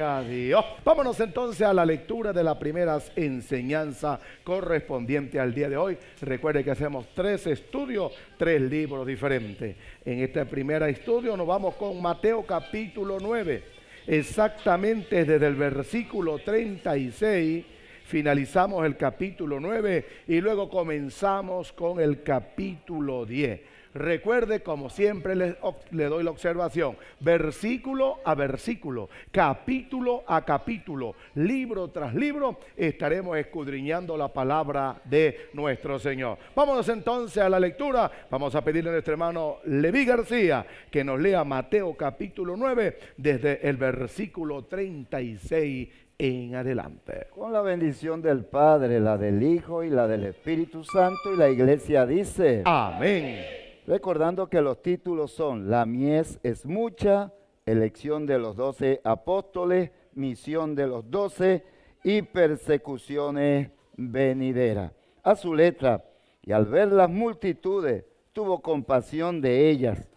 A Dios. Vámonos entonces a la lectura de la primera enseñanza correspondiente al día de hoy. Recuerde que hacemos tres estudios, tres libros diferentes. En este primer estudio nos vamos con Mateo capítulo 9, exactamente desde el versículo 36 finalizamos el capítulo 9 y luego comenzamos con el capítulo 10. Recuerde, como siempre le, doy la observación, versículo a versículo, capítulo a capítulo, libro tras libro, estaremos escudriñando la palabra de nuestro Señor. Vámonos entonces a la lectura. Vamos a pedirle a nuestro hermano Leví García que nos lea Mateo capítulo 9 desde el versículo 36 en adelante. Con la bendición del Padre, la del Hijo y la del Espíritu Santo, y la iglesia dice, amén. Recordando que los títulos son La mies es mucha, elección de los doce apóstoles, misión de los doce y persecuciones venideras. A su letra, y al ver las multitudes, tuvo compasión de ellas,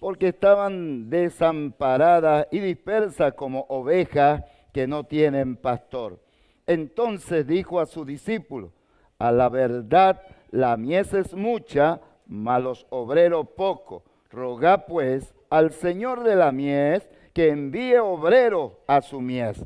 porque estaban desamparadas y dispersas como ovejas que no tienen pastor. Entonces dijo a su discípulo, a la verdad la mies es mucha, mas los obreros poco. Rogad pues al Señor de la mies que envíe obreros a su mies.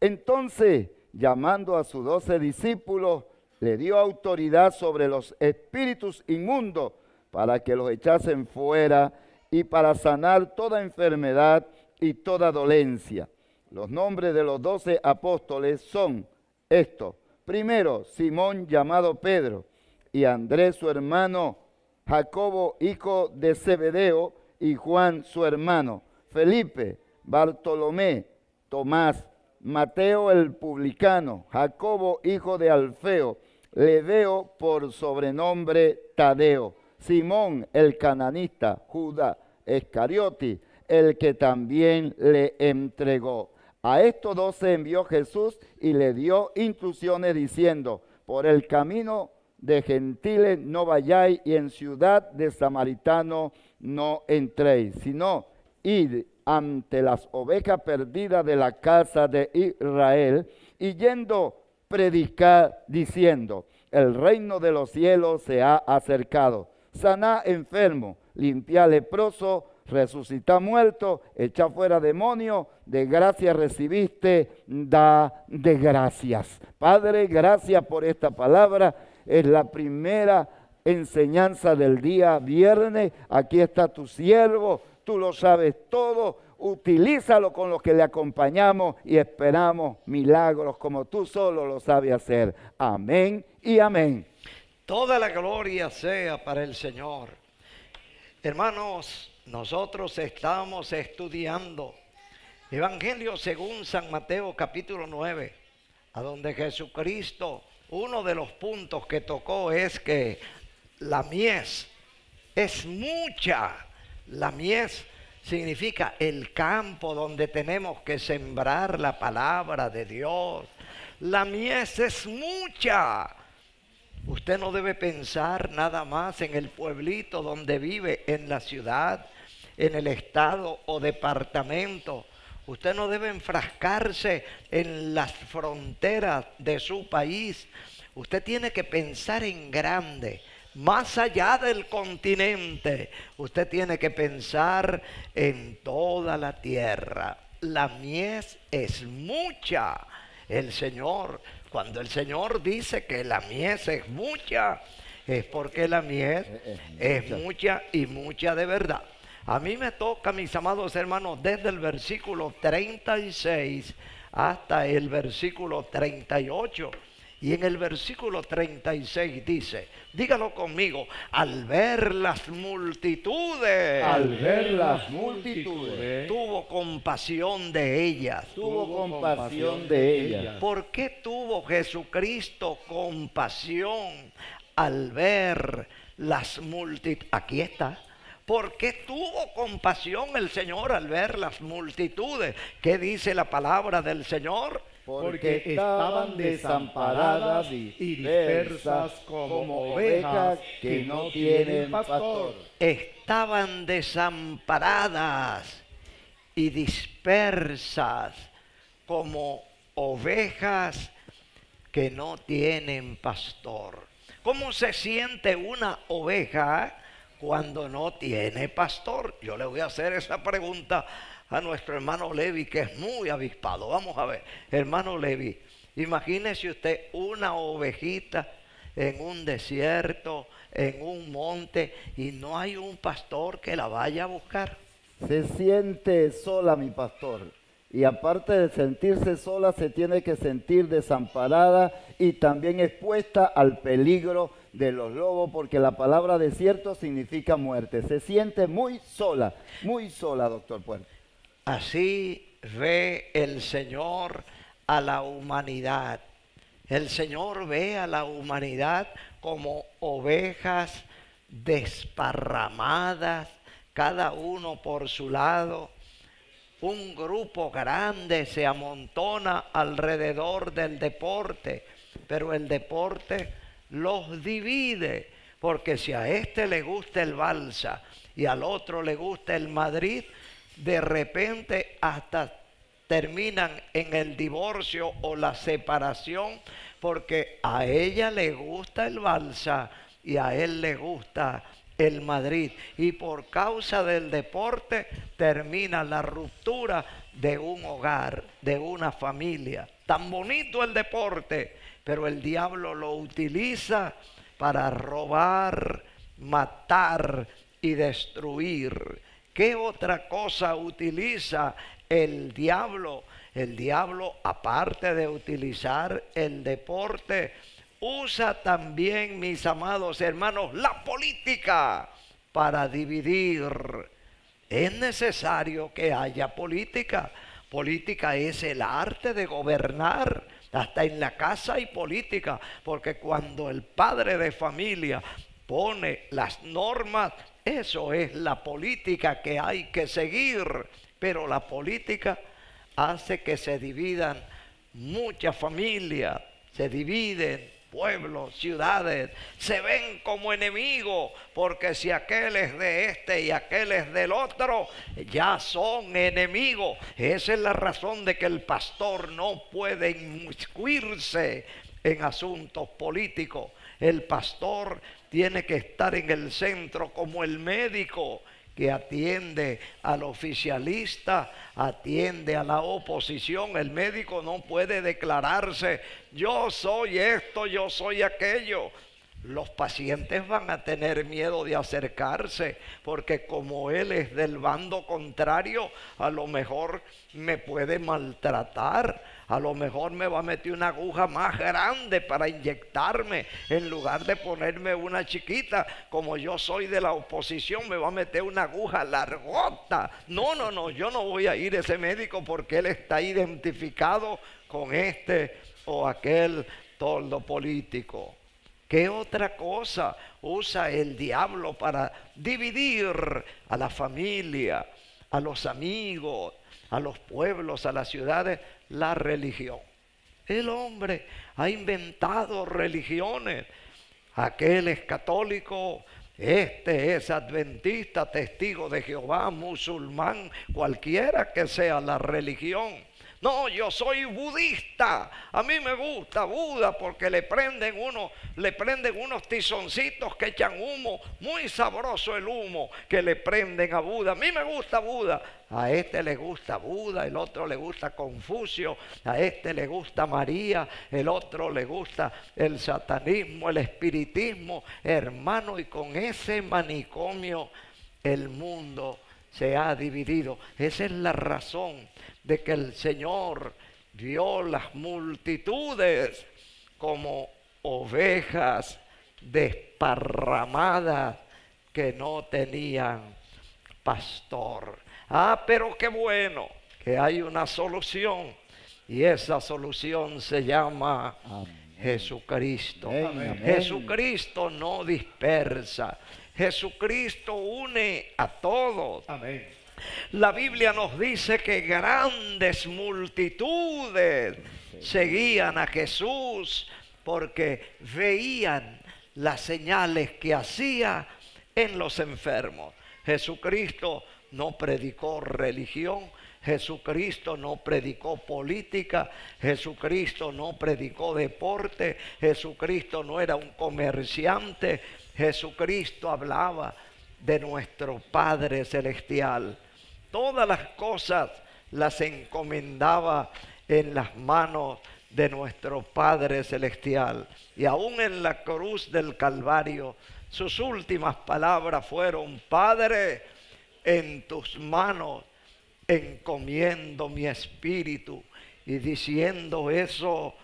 Entonces, llamando a sus doce discípulos, le dio autoridad sobre los espíritus inmundos para que los echasen fuera y para sanar toda enfermedad y toda dolencia. Los nombres de los doce apóstoles son estos. Primero, Simón llamado Pedro y Andrés su hermano, Jacobo hijo de Zebedeo y Juan su hermano, Felipe, Bartolomé, Tomás, Mateo el publicano, Jacobo hijo de Alfeo, Leveo por sobrenombre Tadeo, Simón el cananista, Judá Escarioti, el que también le entregó. A estos dos se envió Jesús y le dio instrucciones diciendo, por el camino de gentiles no vayáis y en ciudad de samaritano no entréis, sino id ante las ovejas perdidas de la casa de Israel y yendo predicar diciendo, el reino de los cielos se ha acercado. Saná enfermo, limpia leproso, resucita muerto, echa fuera demonio, de gracia recibiste, da de gracias. Padre, gracias por esta palabra. Es la primera enseñanza del día viernes. Aquí está tu siervo, tú lo sabes todo. Utilízalo con los que le acompañamos y esperamos milagros como tú solo lo sabes hacer. Amén y amén. Toda la gloria sea para el Señor. Hermanos, nosotros estamos estudiando Evangelio según San Mateo capítulo 9, a donde Jesucristo, uno de los puntos que tocó es que la mies es mucha. La mies significa el campo donde tenemos que sembrar la palabra de Dios. La mies es mucha. Usted no debe pensar nada más en el pueblito donde vive, en la ciudad, en el estado o departamento. Usted no debe enfrascarse en las fronteras de su país. Usted tiene que pensar en grande, más allá del continente. Usted tiene que pensar en toda la tierra. La mies es mucha. El Señor cuando el Señor dice que la mies es mucha, es porque la mies es mucha y mucha de verdad. A mí me toca, mis amados hermanos, desde el versículo 36 hasta el versículo 38 y en el versículo 36 dice, dígalo conmigo, al ver las multitudes, al ver las multitudes, tuvo compasión de ellas. Tuvo compasión de ellas. ¿Por qué tuvo Jesucristo compasión al ver las multitudes? Aquí está. ¿Por qué tuvo compasión el Señor al ver las multitudes? ¿Qué dice la palabra del Señor? porque estaban desamparadas y dispersas como ovejas que no tienen pastor. Estaban desamparadas y dispersas como ovejas que no tienen pastor. ¿Cómo se siente una oveja cuando no tiene pastor? Yo le voy a hacer esa pregunta a nuestro hermano Levi, que es muy avispado. Vamos a ver, hermano Levi, imagínese usted una ovejita en un desierto, en un monte, y no hay un pastor que la vaya a buscar. Se siente sola mi pastor. Y aparte de sentirse sola, se tiene que sentir desamparada y también expuesta al peligro de los lobos, porque la palabra desierto significa muerte. Se siente muy sola, muy sola, doctor Puerto. Así ve el Señor a la humanidad. El Señor ve a la humanidad como ovejas desparramadas, cada uno por su lado un grupo grande se amontona alrededor del deporte, pero el deporte los divide, porque si a este le gusta el balsa y al otro le gusta el Madrid, de repente hasta terminan en el divorcio o la separación, porque a ella le gusta el balsa y a él le gusta el Madrid. Y por causa del deporte termina la ruptura de un hogar, de una familia. Tan bonito el deporte, pero el diablo lo utiliza para robar, matar y destruir. ¿Qué otra cosa utiliza el diablo? El diablo, aparte de utilizar el deporte, usa también, mis amados hermanos, la política para dividir. Es necesario que haya política. Política es el arte de gobernar. Hasta en la casa hay política, porque cuando el padre de familia pone las normas, eso es la política que hay que seguir. Pero la política hace que se dividan muchas familias, se dividen pueblos, ciudades, se ven como enemigos, porque si aquel es de este y aquel es del otro, ya son enemigos. Esa es la razón de que el pastor no puede inmiscuirse en asuntos políticos. El pastor tiene que estar en el centro como el médico que atiende al oficialista, atiende a la oposición. El médico no puede declararse, yo soy esto, yo soy aquello. Los pacientes van a tener miedo de acercarse porque como él es del bando contrario, a lo mejor me puede maltratar a lo mejor me va a meter una aguja más grande para inyectarme en lugar de ponerme una chiquita. Como yo soy de la oposición, me va a meter una aguja largota. No, no, no, yo no voy a ir a ese médico porque él está identificado con este o aquel tordo político. ¿Qué otra cosa usa el diablo para dividir a la familia, a los amigos, a los pueblos, a las ciudades? la religión. El hombre ha inventado religiones. Aquel es católico, este es adventista, testigo de Jehová, musulmán, cualquiera que sea la religión. No, yo soy budista. A mí me gusta Buda porque le prenden uno, le prenden unos tizoncitos que echan humo, muy sabroso el humo que le prenden a Buda. A mí me gusta Buda. A este le gusta Buda, el otro le gusta Confucio, a este le gusta María, el otro le gusta el satanismo, el espiritismo, hermano, y con ese manicomio el mundo se ha dividido. Esa es la razón de que el Señor vio las multitudes como ovejas desparramadas que no tenían pastor. Ah, pero qué bueno que hay una solución y esa solución se llama Jesucristo. Jesucristo no dispersa. Jesucristo une a todos. La Biblia nos dice que grandes multitudes seguían a Jesús porque veían las señales que hacía en los enfermos. Jesucristo no predicó religión, Jesucristo no predicó política, Jesucristo no predicó deporte, Jesucristo no era un comerciante, Jesucristo hablaba de nuestro Padre Celestial. Todas las cosas las encomendaba en las manos de nuestro Padre Celestial. Y aún en la cruz del Calvario, sus últimas palabras fueron, Padre, en tus manos encomiendo mi espíritu. Y diciendo eso,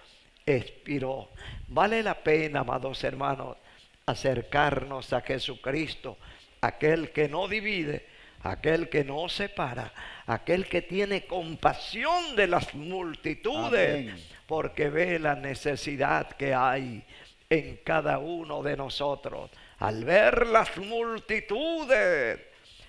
expiró. Vale la pena, amados hermanos, acercarnos a Jesucristo, aquel que no divide, aquel que no separa, aquel que tiene compasión de las multitudes, porque ve la necesidad que hay en cada uno de nosotros. Al ver las multitudes,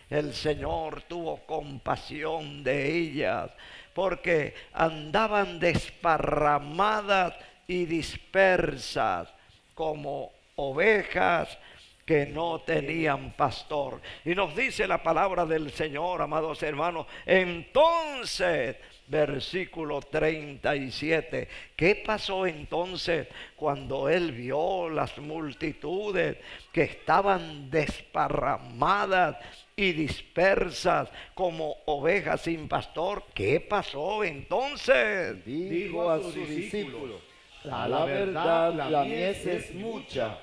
el Señor tuvo compasión de ellas, porque andaban desparramadas y dispersas como ovejas que no tenían pastor. Y nos dice la palabra del Señor, amados hermanos, entonces, versículo 37, ¿qué pasó entonces cuando él vio las multitudes que estaban desparramadas? y dispersas como ovejas sin pastor. ¿Qué pasó entonces? Dijo a sus discípulos, a la verdad la mies es mucha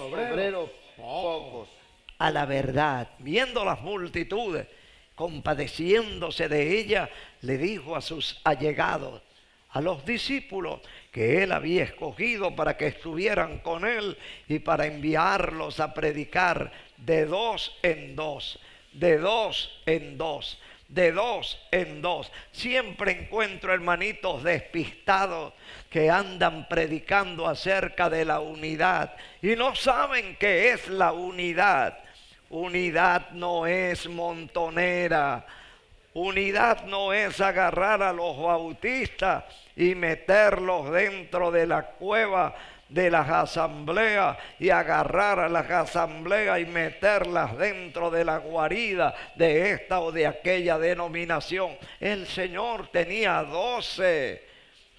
obreros pocos. A la verdad, viendo las multitudes, compadeciéndose de ella, le dijo a sus allegados, a los discípulos que él había escogido para que estuvieran con él y para enviarlos a predicar de dos en dos, de dos en dos, de dos en dos. Siempre encuentro hermanitos despistados que andan predicando acerca de la unidad y no saben qué es la unidad. Unidad no es montonera. Unidad no es agarrar a los bautistas y meterlos dentro de la cueva de las asambleas y agarrar a las asambleas y meterlas dentro de la guarida de esta o de aquella denominación. El Señor tenía doce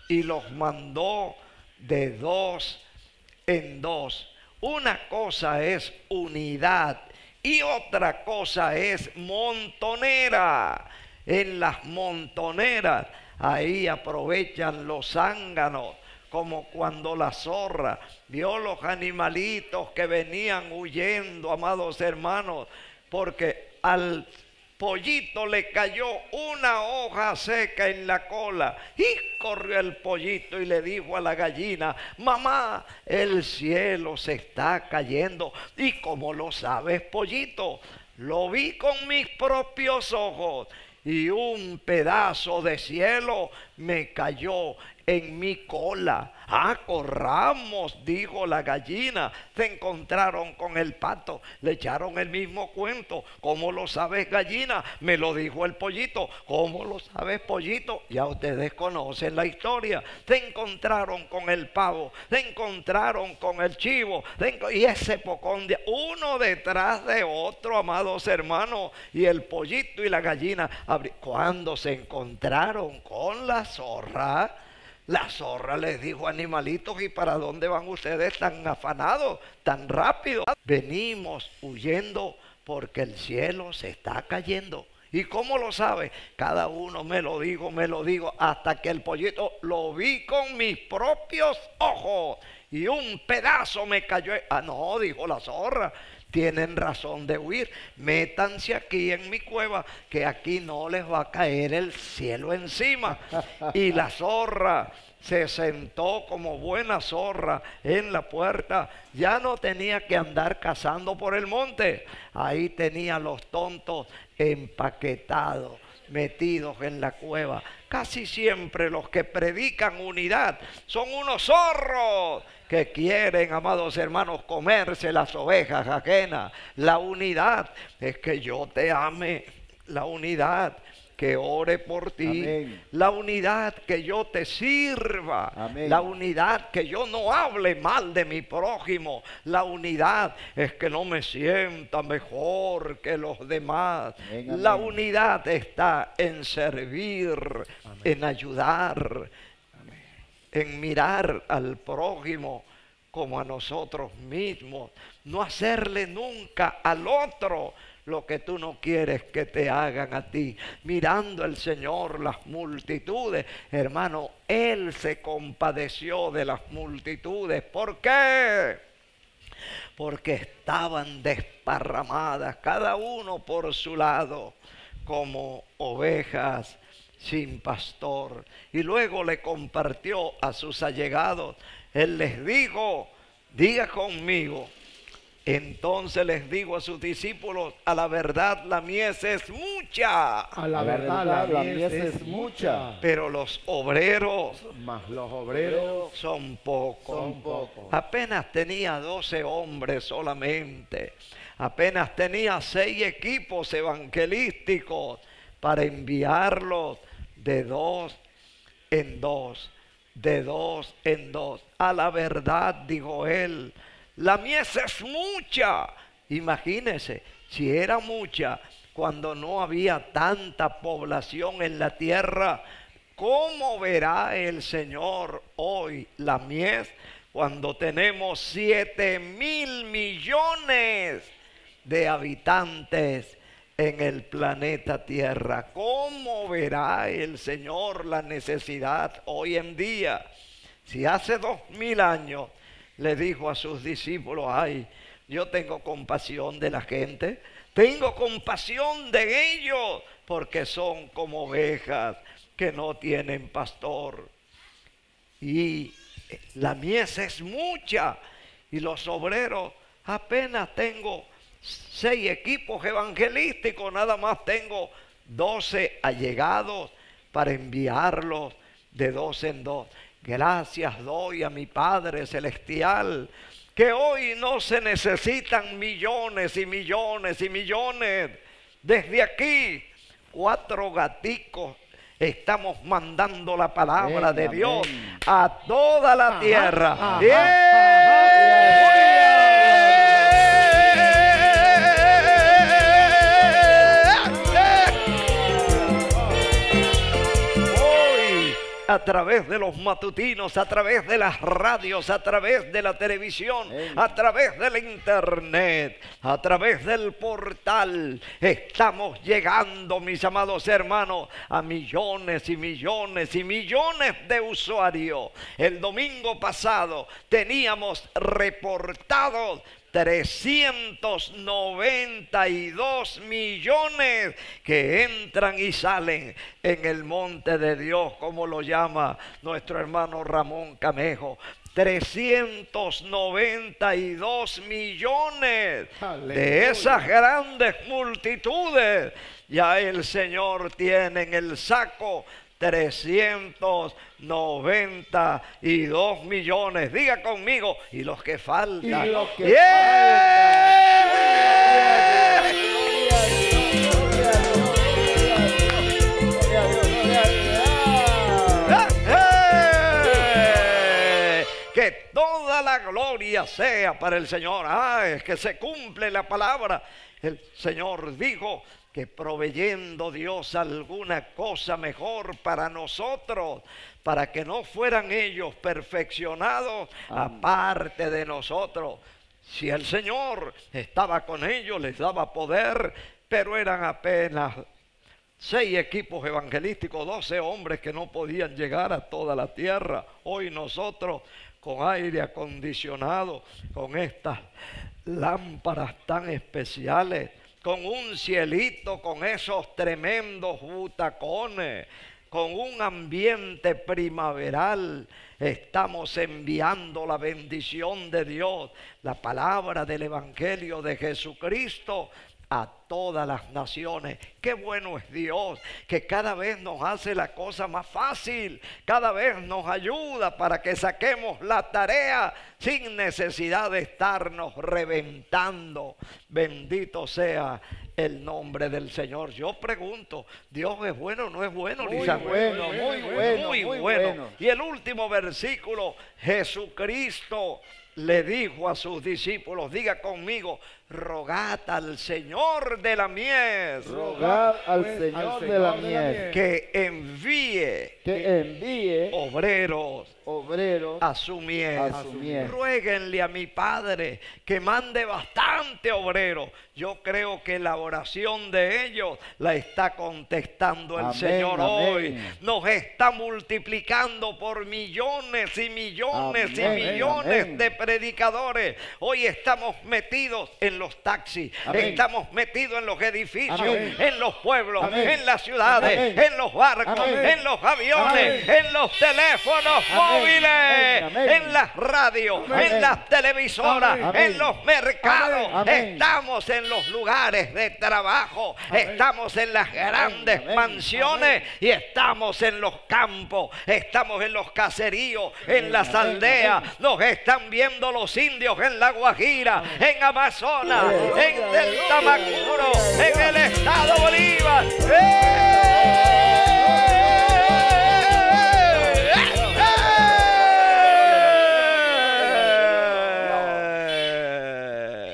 y los mandó de dos en dos. Una cosa es unidad y otra cosa es montonera. En las montoneras ahí aprovechan los zánganos como cuando la zorra vio los animalitos que venían huyendo, amados hermanos, porque al pollito le cayó una hoja seca en la cola y corrió el pollito y le dijo a la gallina, mamá, el cielo se está cayendo. ¿Y como lo sabes, pollito? Lo vi con mis propios ojos y un pedazo de cielo me cayó en mi cola. Ah, corramos, dijo la gallina. Se encontraron con el pato, le echaron el mismo cuento. ¿Cómo lo sabes, gallina? Me lo dijo el pollito. ¿Cómo lo sabes, pollito? Ya ustedes conocen la historia. Se encontraron con el pavo, se encontraron con el chivo, y ese pocón de uno detrás de otro, amados hermanos, y el pollito y la gallina. Cuando se encontraron con la zorra, la zorra les dijo, animalitos, ¿y para dónde van ustedes tan afanados, tan rápido? Venimos huyendo porque el cielo se está cayendo. ¿Y cómo lo sabe? Cada uno me lo digo, me lo digo, hasta que el pollito lo vi con mis propios ojos. Y un pedazo me cayó. Ah, no, dijo la zorra tienen razón de huir. Métanse aquí en mi cueva, que aquí no les va a caer el cielo encima. Y la zorra se sentó como buena zorra en la puerta. Ya no tenía que andar cazando por el monte. Ahí tenía los tontos empaquetados metidos en la cueva. Casi siempre los que predican unidad son unos zorros que quieren, amados hermanos, comerse las ovejas ajenas. La unidad es que yo te ame la unidad que ore por ti, Amén. la unidad que yo te sirva, Amén. la unidad que yo no hable mal de mi prójimo, la unidad es que no me sienta mejor que los demás. Amén, La unidad está en servir, en ayudar, en mirar al prójimo como a nosotros mismos, no hacerle nunca al otro lo que tú no quieres que te hagan a ti. Mirando al Señor las multitudes, hermano, Él se compadeció de las multitudes. ¿Por qué? Porque estaban desparramadas, cada uno por su lado, como ovejas sin pastor. Y luego le compartió a sus allegados. Él les dijo, diga conmigo. Entonces les digo a sus discípulos, a la verdad la mies es mucha, A la verdad, la, mies es mucha, pero los obreros mas los obreros son pocos. Son pocos. Apenas tenía 12 hombres solamente. Apenas tenía seis equipos evangelísticos para enviarlos de dos en dos, de dos en dos. A la verdad, dijo él, la mies es mucha. Imagínese, si era mucha cuando no había tanta población en la tierra, ¿cómo verá el Señor hoy la mies cuando tenemos siete mil millones de habitantes en el planeta Tierra? ¿Cómo verá el Señor la necesidad hoy en día? Si hace dos mil años le dijo a sus discípulos, ay, yo tengo compasión de la gente, tengo compasión de ellos, porque son como ovejas que no tienen pastor. Y la mies es mucha, y los obreros apenas tengo seis equipos evangelísticos, nada más tengo doce allegados para enviarlos de dos en dos. Gracias doy a mi Padre Celestial, que hoy no se necesitan millones y millones y millones. Desde aquí, cuatro gaticos, estamos mandando la palabra Amén, de Dios amén. a toda la Ajá, tierra. ajá, a través de los matutinos, a través de las radios, a través de la televisión, a través del internet, a través del portal, estamos llegando, mis amados hermanos, a millones y millones y millones de usuarios. El domingo pasado teníamos reportados 392 millones que entran y salen en el monte de Dios, como lo llama nuestro hermano Ramón Camejo. 392 millones de esas grandes multitudes. Ya el Señor tiene en el saco 392 millones. Diga conmigo, y los que faltan. Y los que ¡Yeah! ¡Eh! Que toda la gloria sea para el Señor. Ah, es que se cumple la palabra. El Señor dijo que proveyendo Dios alguna cosa mejor para nosotros, para que no fueran ellos perfeccionados aparte de nosotros. Si el Señor estaba con ellos, les daba poder, pero eran apenas seis equipos evangelísticos, 12 hombres que no podían llegar a toda la tierra. Hoy nosotros con aire acondicionado, con estas lámparas tan especiales, con un cielito, con esos tremendos butacones, con un ambiente primaveral, estamos enviando la bendición de Dios, la palabra del Evangelio de Jesucristo a todas las naciones. Qué bueno es Dios, que cada vez nos hace la cosa más fácil, cada vez nos ayuda para que saquemos la tarea sin necesidad de estarnos reventando. Bendito sea el nombre del Señor. Yo pregunto, ¿Dios es bueno o no es bueno? Muy Lisandro? bueno, muy bueno, muy, muy bueno. bueno. Y el último versículo, Jesucristo le dijo a sus discípulos, diga conmigo, rogad al Señor de la mies Rogad al pues, Señor de la miel que envíe que envíe obreros obreros a su mies. a su mies. Ruéguenle a mi Padre que mande bastante obreros. Yo creo que la oración de ellos la está contestando el Amén, Señor amén. hoy. Nos está multiplicando por millones y millones Amén, y millones amén. de predicadores. Hoy estamos metidos en los taxis, Amén. estamos metidos en los edificios, Amén. en los pueblos, Amén. en las ciudades, en los barcos, en los aviones, en los teléfonos móviles, en las radios, en las televisoras, en los mercados. Estamos en los lugares de trabajo, estamos en las grandes mansiones y estamos en los campos, estamos en los caseríos, en las aldeas. Nos están viendo los indios en la Guajira, en Amazonas, En Delta. Macuro, en el estado Bolívar.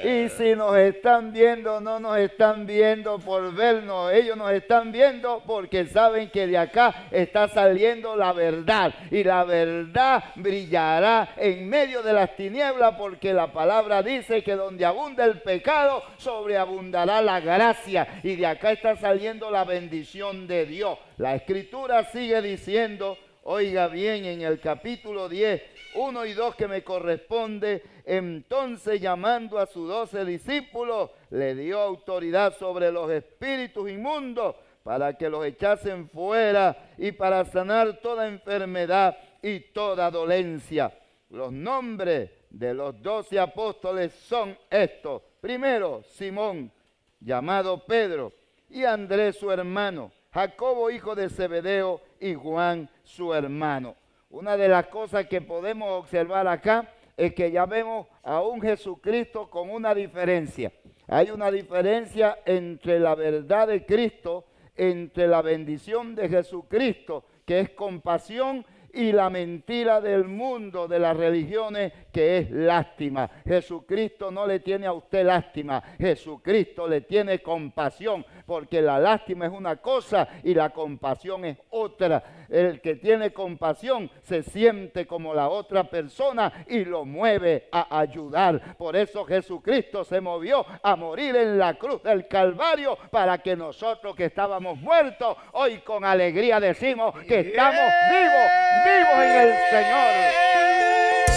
Y si nos están viendo, no nos están viendo por vernos, ellos nos están viendo porque saben que de acá está saliendo la verdad. Y la verdad brillará en medio de las tinieblas porque la palabra dice que donde abunda el pecado, sobreabundará la gracia. Y de acá está saliendo la bendición de Dios. La escritura sigue diciendo, oiga bien, en el capítulo 10, 1 y 2 que me corresponde, entonces llamando a sus doce discípulos, le dio autoridad sobre los espíritus inmundos para que los echasen fuera y para sanar toda enfermedad y toda dolencia. Los nombres de los doce apóstoles son estos. Primero, Simón, llamado Pedro, y Andrés su hermano, Jacobo hijo de Zebedeo y Juan su hermano. Una de las cosas que podemos observar acá es que ya vemos a un Jesucristo con una diferencia. Hay una diferencia entre la verdad de Cristo, entre la bendición de Jesucristo, que es compasión, y la mentira del mundo, de las religiones, que es lástima. Jesucristo no le tiene a usted lástima, Jesucristo le tiene compasión, porque la lástima es una cosa y la compasión es otra. El que tiene compasión se siente como la otra persona y lo mueve a ayudar. Por eso Jesucristo se movió a morir en la cruz del Calvario para que nosotros que estábamos muertos, hoy con alegría decimos que estamos vivos, vivos en el Señor.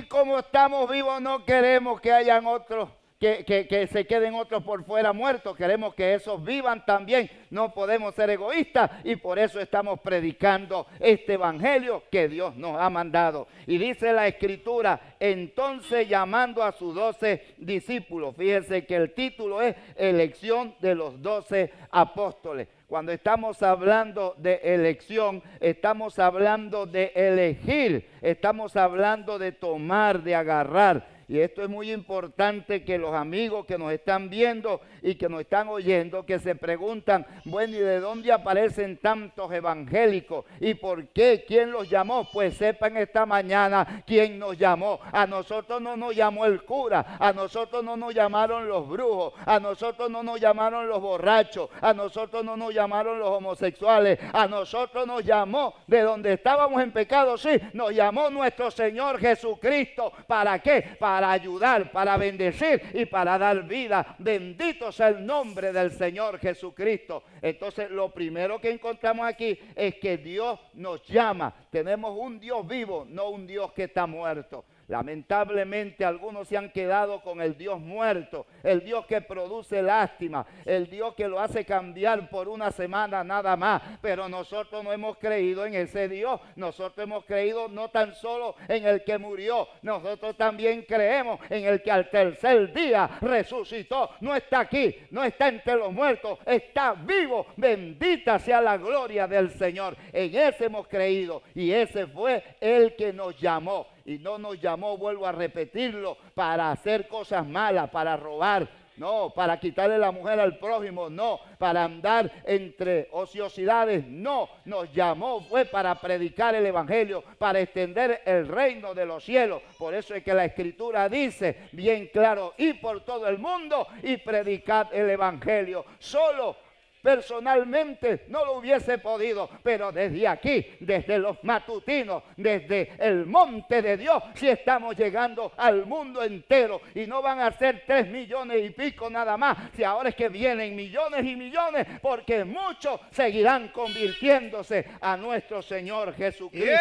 Y como estamos vivos, no queremos que hayan otros, que- que se queden otros por fuera muertos. Queremos que esos vivan también. No podemos ser egoístas y por eso estamos predicando este evangelio que Dios nos ha mandado. Y dice la escritura, entonces llamando a sus doce discípulos. Fíjense que el título es Elección de los doce apóstoles. Cuando estamos hablando de elección, estamos hablando de elegir, estamos hablando de tomar, de agarrar. Y esto es muy importante que los amigos que nos están viendo y que nos están oyendo, que se preguntan, bueno, ¿y de dónde aparecen tantos evangélicos? ¿Y por qué? ¿Quién los llamó? Pues sepan esta mañana quién nos llamó. A nosotros no nos llamó el cura, a nosotros no nos llamaron los brujos, a nosotros no nos llamaron los borrachos, a nosotros no nos llamaron los homosexuales, a nosotros nos llamó de donde estábamos en pecado, sí, nos llamó nuestro Señor Jesucristo. ¿Para qué? Para ayudar, para bendecir y para dar vida. Bendito sea el nombre del Señor Jesucristo. Entonces, lo primero que encontramos aquí es que Dios nos llama. Tenemos un Dios vivo, no un Dios que está muerto. Lamentablemente algunos se han quedado con el Dios muerto, el Dios que produce lástima, el Dios que lo hace cambiar por una semana nada más. Pero nosotros no hemos creído en ese Dios, nosotros hemos creído no tan solo en el que murió, nosotros también creemos en el que al tercer día resucitó. No está aquí, no está entre los muertos, está vivo. Bendita sea la gloria del Señor. En ese hemos creído y ese fue el que nos llamó y no nos llamó, vuelvo a repetirlo, para hacer cosas malas, para robar, no, para quitarle la mujer al prójimo, no, para andar entre ociosidades, no, nos llamó fue para predicar el Evangelio, para extender el reino de los cielos. Por eso es que la Escritura dice bien claro, y por todo el mundo y predicar el Evangelio. Solo Personalmente no lo hubiese podido, pero desde aquí, desde los matutinos, desde el monte de Dios, si estamos llegando al mundo entero y no van a ser tres millones y pico nada más, si ahora es que vienen millones y millones, porque muchos seguirán convirtiéndose a nuestro Señor Jesucristo.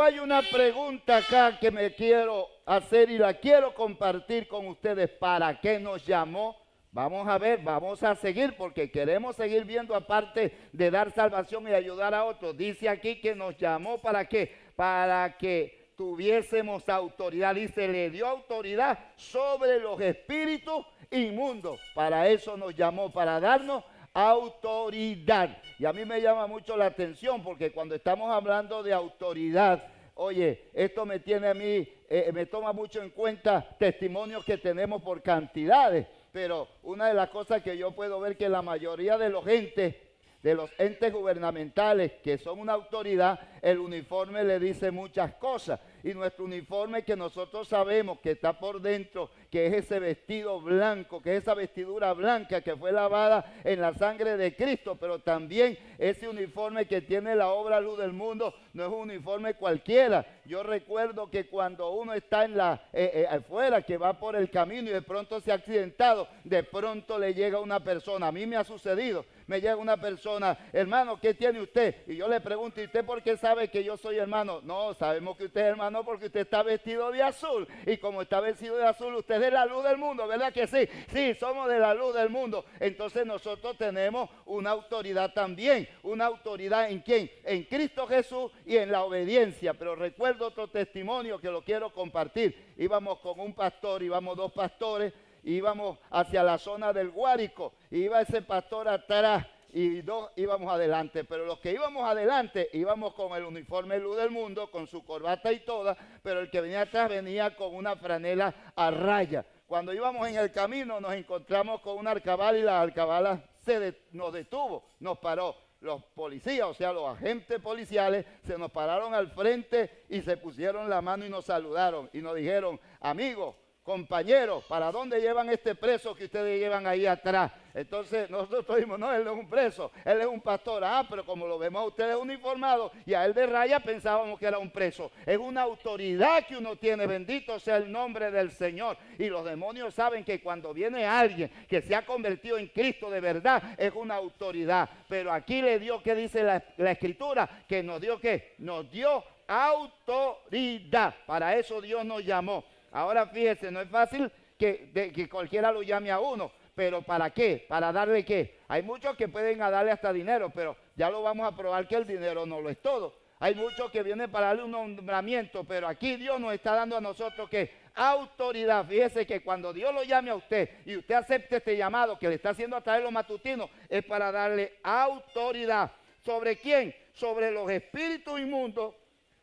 Hay una pregunta acá que me quiero hacer y la quiero compartir con ustedes. ¿Para qué nos llamó? Vamos a ver, vamos a seguir porque queremos seguir viendo aparte de dar salvación y ayudar a otros. Dice aquí que nos llamó para qué? Para que tuviésemos autoridad. Dice, le dio autoridad sobre los espíritus inmundos. Para eso nos llamó, para darnos autoridad. Y a mí me llama mucho la atención porque cuando estamos hablando de autoridad, oye, esto me tiene a mí, eh, me toma mucho en cuenta testimonios que tenemos por cantidades. Pero una de las cosas que yo puedo ver que la mayoría de los entes, de los entes gubernamentales que son una autoridad, el uniforme le dice muchas cosas y nuestro uniforme que nosotros sabemos que está por dentro, que es ese vestido blanco, que es esa vestidura blanca que fue lavada en la sangre de Cristo, pero también ese uniforme que tiene la obra Luz del Mundo no es un uniforme cualquiera. Yo recuerdo que cuando uno está en la eh, eh, afuera, que va por el camino y de pronto se ha accidentado, de pronto le llega una persona. A mí me ha sucedido. Me llega una persona, hermano, ¿qué tiene usted? Y yo le pregunto, ¿y usted por qué sabe que yo soy hermano? No, sabemos que usted es hermano no porque usted está vestido de azul. Y como está vestido de azul, usted de la luz del mundo, ¿verdad que sí? Sí, somos de la luz del mundo. Entonces nosotros tenemos una autoridad también. Una autoridad en quién? En Cristo Jesús y en la obediencia. Pero recuerdo otro testimonio que lo quiero compartir. Íbamos con un pastor, íbamos dos pastores, íbamos hacia la zona del Guárico. Iba ese pastor atrás y dos íbamos adelante, pero los que íbamos adelante íbamos con el uniforme luz del mundo, con su corbata y toda, pero el que venía atrás venía con una franela a raya. Cuando íbamos en el camino nos encontramos con una arcabala y la arcabala se nos detuvo, nos paró. Los policías, o sea, los agentes policiales, se nos pararon al frente y se pusieron la mano y nos saludaron y nos dijeron, amigos, compañeros, ¿para dónde llevan este preso que ustedes llevan ahí atrás? Entonces nosotros dijimos, no, él no es un preso, él es un pastor. Ah, pero como lo vemos a ustedes uniformado y a él de raya pensábamos que era un preso. Es una autoridad que uno tiene, bendito sea el nombre del Señor. Y los demonios saben que cuando viene alguien que se ha convertido en Cristo de verdad, es una autoridad. Pero aquí le dio, ¿qué dice la, escritura? Que nos dio qué? Nos dio autoridad. Para eso Dios nos llamó. Ahora fíjese, no es fácil que, que cualquiera lo llame a uno. Pero ¿para qué? ¿Para darle qué? Hay muchos que pueden darle hasta dinero, pero ya lo vamos a probar que el dinero no lo es todo. Hay muchos que vienen para darle un nombramiento, pero aquí Dios nos está dando a nosotros que autoridad. Fíjese que cuando Dios lo llame a usted y usted acepte este llamado que le está haciendo a través los matutinos, es para darle autoridad. ¿Sobre quién? Sobre los espíritus inmundos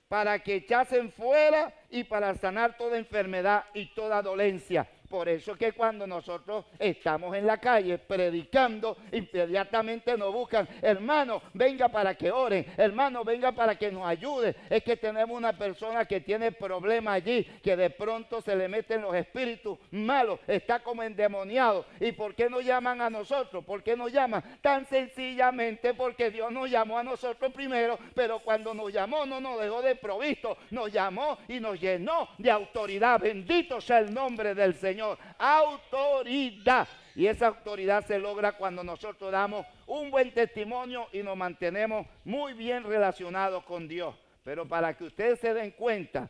para que echasen fuera y para sanar toda enfermedad y toda dolencia. Por eso que cuando nosotros estamos en la calle predicando, inmediatamente nos buscan, hermano, venga para que oren, hermano, venga para que nos ayude. Es que tenemos una persona que tiene problemas allí, que de pronto se le meten los espíritus malos, está como endemoniado. ¿Y por qué nos llaman a nosotros? ¿Por qué nos llaman? Tan sencillamente porque Dios nos llamó a nosotros primero, pero cuando nos llamó no nos dejó de provisto, nos llamó y nos llenó de autoridad. Bendito sea el nombre del Señor. Señor. Autoridad. Y esa autoridad se logra cuando nosotros damos un buen testimonio y nos mantenemos muy bien relacionados con Dios. Pero para que ustedes se den cuenta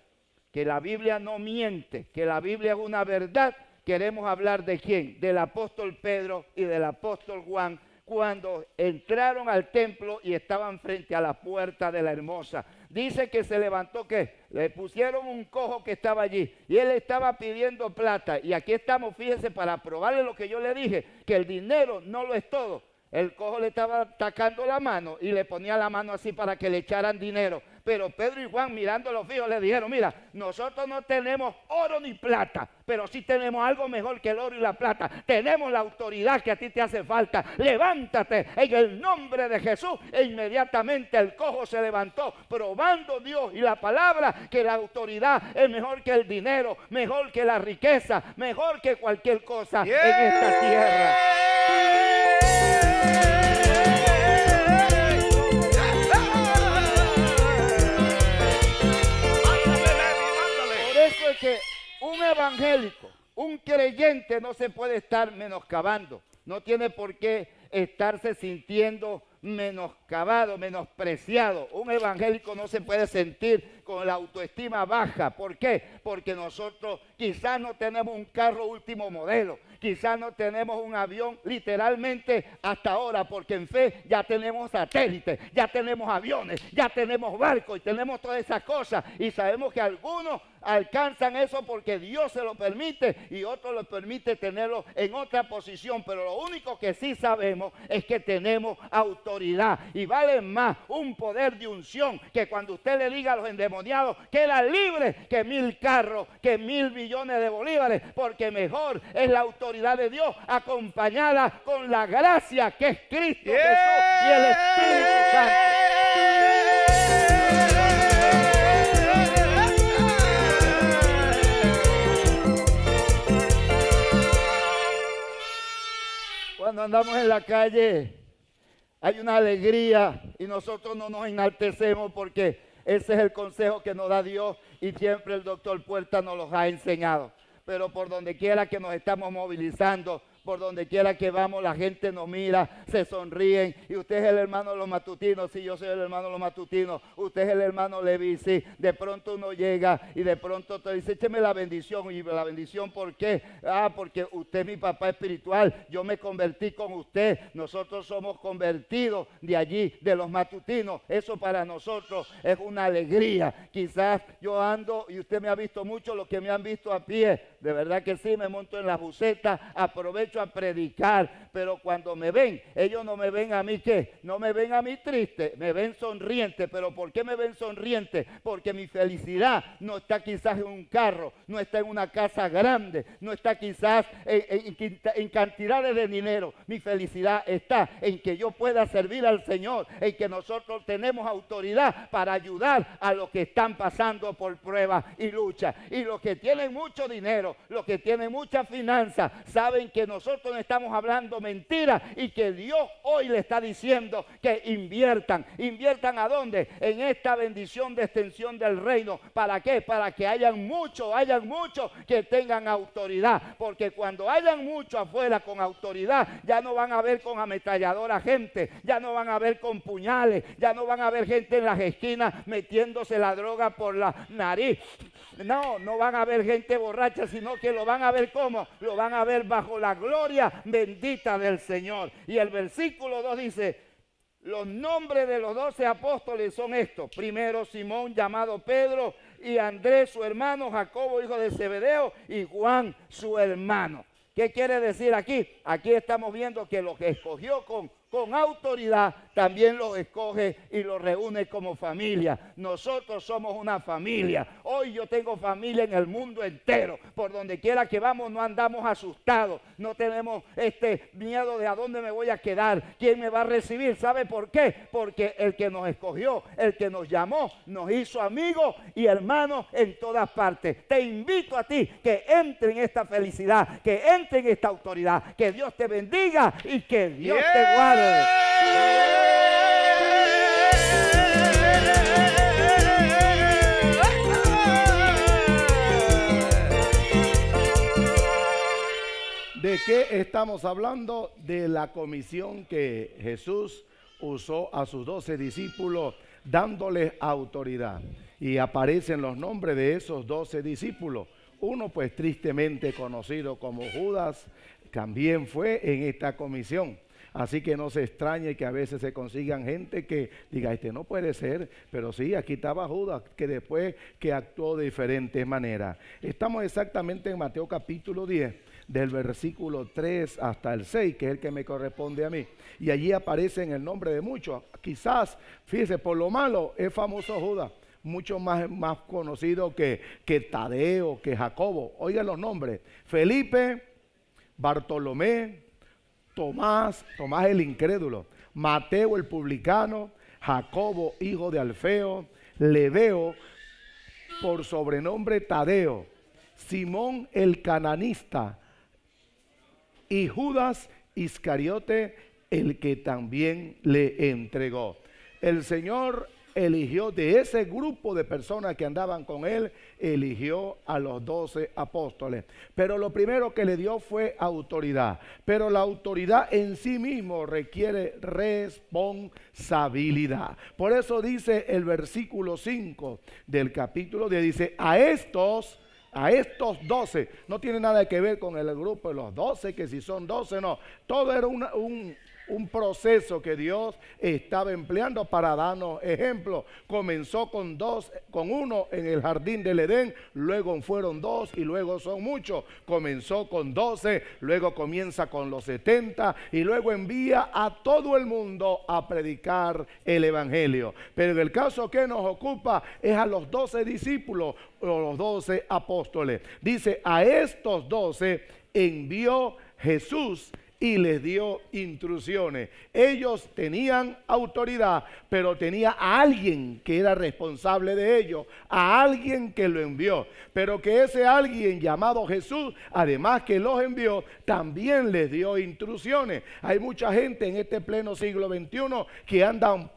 que la Biblia no miente, que la Biblia es una verdad, queremos hablar de quién? Del apóstol Pedro y del apóstol Juan cuando entraron al templo y estaban frente a la puerta de la hermosa. Dice que se levantó que le pusieron un cojo que estaba allí y él estaba pidiendo plata. Y aquí estamos, fíjense, para probarle lo que yo le dije, que el dinero no lo es todo. El cojo le estaba atacando la mano y le ponía la mano así para que le echaran dinero. Pero Pedro y Juan mirando los hijos le dijeron, mira, nosotros no tenemos oro ni plata, pero sí tenemos algo mejor que el oro y la plata. Tenemos la autoridad que a ti te hace falta. Levántate en el nombre de Jesús. E inmediatamente el cojo se levantó, probando Dios y la palabra que la autoridad es mejor que el dinero, mejor que la riqueza, mejor que cualquier cosa en esta tierra. Que un evangélico, un creyente no se puede estar menoscabando, no tiene por qué estarse sintiendo menoscabado, menospreciado. Un evangélico no se puede sentir con la autoestima baja. ¿Por qué? Porque nosotros quizás no tenemos un carro último modelo, quizás no tenemos un avión literalmente hasta ahora, porque en fe ya tenemos satélites, ya tenemos aviones, ya tenemos barcos y tenemos todas esas cosas. Y sabemos que algunos alcanzan eso porque Dios se lo permite y otros lo permite tenerlo en otra posición. Pero lo único que sí sabemos es que tenemos autoridad y vale más un poder de unción que cuando usted le diga a los endemoniados que era libre que mil carros, que mil millones de bolívares, porque mejor es la autoridad de Dios acompañada con la gracia que es Cristo Jesús y el Espíritu Santo. Cuando andamos en la calle hay una alegría y nosotros no nos enaltecemos porque ese es el consejo que nos da Dios y siempre el doctor Puerta nos los ha enseñado. Pero por donde quiera que nos estamos movilizando, por donde quiera que vamos, la gente nos mira, se sonríen. Y usted es el hermano de los matutinos, sí, yo soy el hermano de los matutinos. Usted es el hermano Levi, sí. De pronto uno llega y de pronto te dice, écheme la bendición. Y la bendición, ¿por qué? Ah, porque usted es mi papá espiritual. Yo me convertí con usted. Nosotros somos convertidos de allí, de los matutinos. Eso para nosotros es una alegría. Quizás yo ando y usted me ha visto mucho lo que me han visto a pie. De verdad que sí, me monto en la buceta, aprovecho a predicar, pero cuando me ven, ellos no me ven a mí que, no me ven a mí triste, me ven sonriente, pero ¿por qué me ven sonriente? Porque mi felicidad no está quizás en un carro, no está en una casa grande, no está quizás en, en cantidades de dinero, mi felicidad está en que yo pueda servir al Señor, en que nosotros tenemos autoridad para ayudar a los que están pasando por pruebas y lucha. Y los que tienen mucho dinero, los que tienen mucha finanza, saben que nosotros nosotros no estamos hablando mentira y que Dios hoy le está diciendo que inviertan. ¿Inviertan a dónde? En esta bendición de extensión del reino. ¿Para qué? Para que hayan muchos, hayan muchos que tengan autoridad. Porque cuando hayan muchos afuera con autoridad, ya no van a ver con ametralladora gente, ya no van a ver con puñales, ya no van a ver gente en las esquinas metiéndose la droga por la nariz. No, no van a ver gente borracha, sino que lo van a ver como, lo van a ver bajo la gloria gloria bendita del Señor. Y el versículo 2 dice, los nombres de los doce apóstoles son estos. Primero Simón llamado Pedro y Andrés su hermano, Jacobo hijo de Zebedeo y Juan su hermano. ¿Qué quiere decir aquí? Aquí estamos viendo que los que escogió con con autoridad, también los escoge y los reúne como familia. Nosotros somos una familia. Hoy yo tengo familia en el mundo entero. Por donde quiera que vamos no andamos asustados. No tenemos este miedo de a dónde me voy a quedar, quién me va a recibir. ¿Sabe por qué? Porque el que nos escogió, el que nos llamó, nos hizo amigos y hermanos en todas partes. Te invito a ti que entre en esta felicidad, que entre en esta autoridad. Que Dios te bendiga y que Dios te guarde. ¿De qué estamos hablando? De la comisión que Jesús usó a sus doce discípulos dándoles autoridad. Y aparecen los nombres de esos doce discípulos. Uno pues tristemente conocido como Judas también fue en esta comisión. Así que no se extrañe que a veces se consigan gente que diga, este no puede ser, pero sí, aquí estaba Judas, que después que actuó de diferentes maneras. Estamos exactamente en Mateo capítulo 10, del versículo 3 hasta el 6, que es el que me corresponde a mí. Y allí aparece en el nombre de muchos. Quizás, fíjese, por lo malo es famoso Judas mucho más, más conocido que, que Tadeo, que Jacobo. Oigan los nombres. Felipe, Bartolomé, Tomás, Tomás el incrédulo, Mateo el publicano, Jacobo, hijo de Alfeo, Leveo, por sobrenombre Tadeo, Simón el cananista y Judas Iscariote, el que también le entregó. El Señor eligió de ese grupo de personas que andaban con él, eligió a los doce apóstoles. Pero lo primero que le dio fue autoridad. Pero la autoridad en sí mismo requiere responsabilidad. Por eso dice el versículo 5 del capítulo 10, dice, a estos a estos doce, no tiene nada que ver con el grupo de los doce, que si son doce, no, todo era un, un proceso que Dios estaba empleando para darnos ejemplo. Comenzó con dos, con uno en el jardín del Edén, luego fueron dos y luego son muchos. Comenzó con doce, luego comienza con los setenta y luego envía a todo el mundo a predicar el Evangelio. Pero en el caso que nos ocupa es a los doce discípulos o los doce apóstoles. Dice, a estos doce envió Jesús y les dio instrucciones. Ellos tenían autoridad, pero tenía a alguien que era responsable de ellos, a alguien que lo envió. Pero que ese alguien llamado Jesús, además que los envió, también les dio instrucciones. Hay mucha gente en este pleno siglo XXI que andan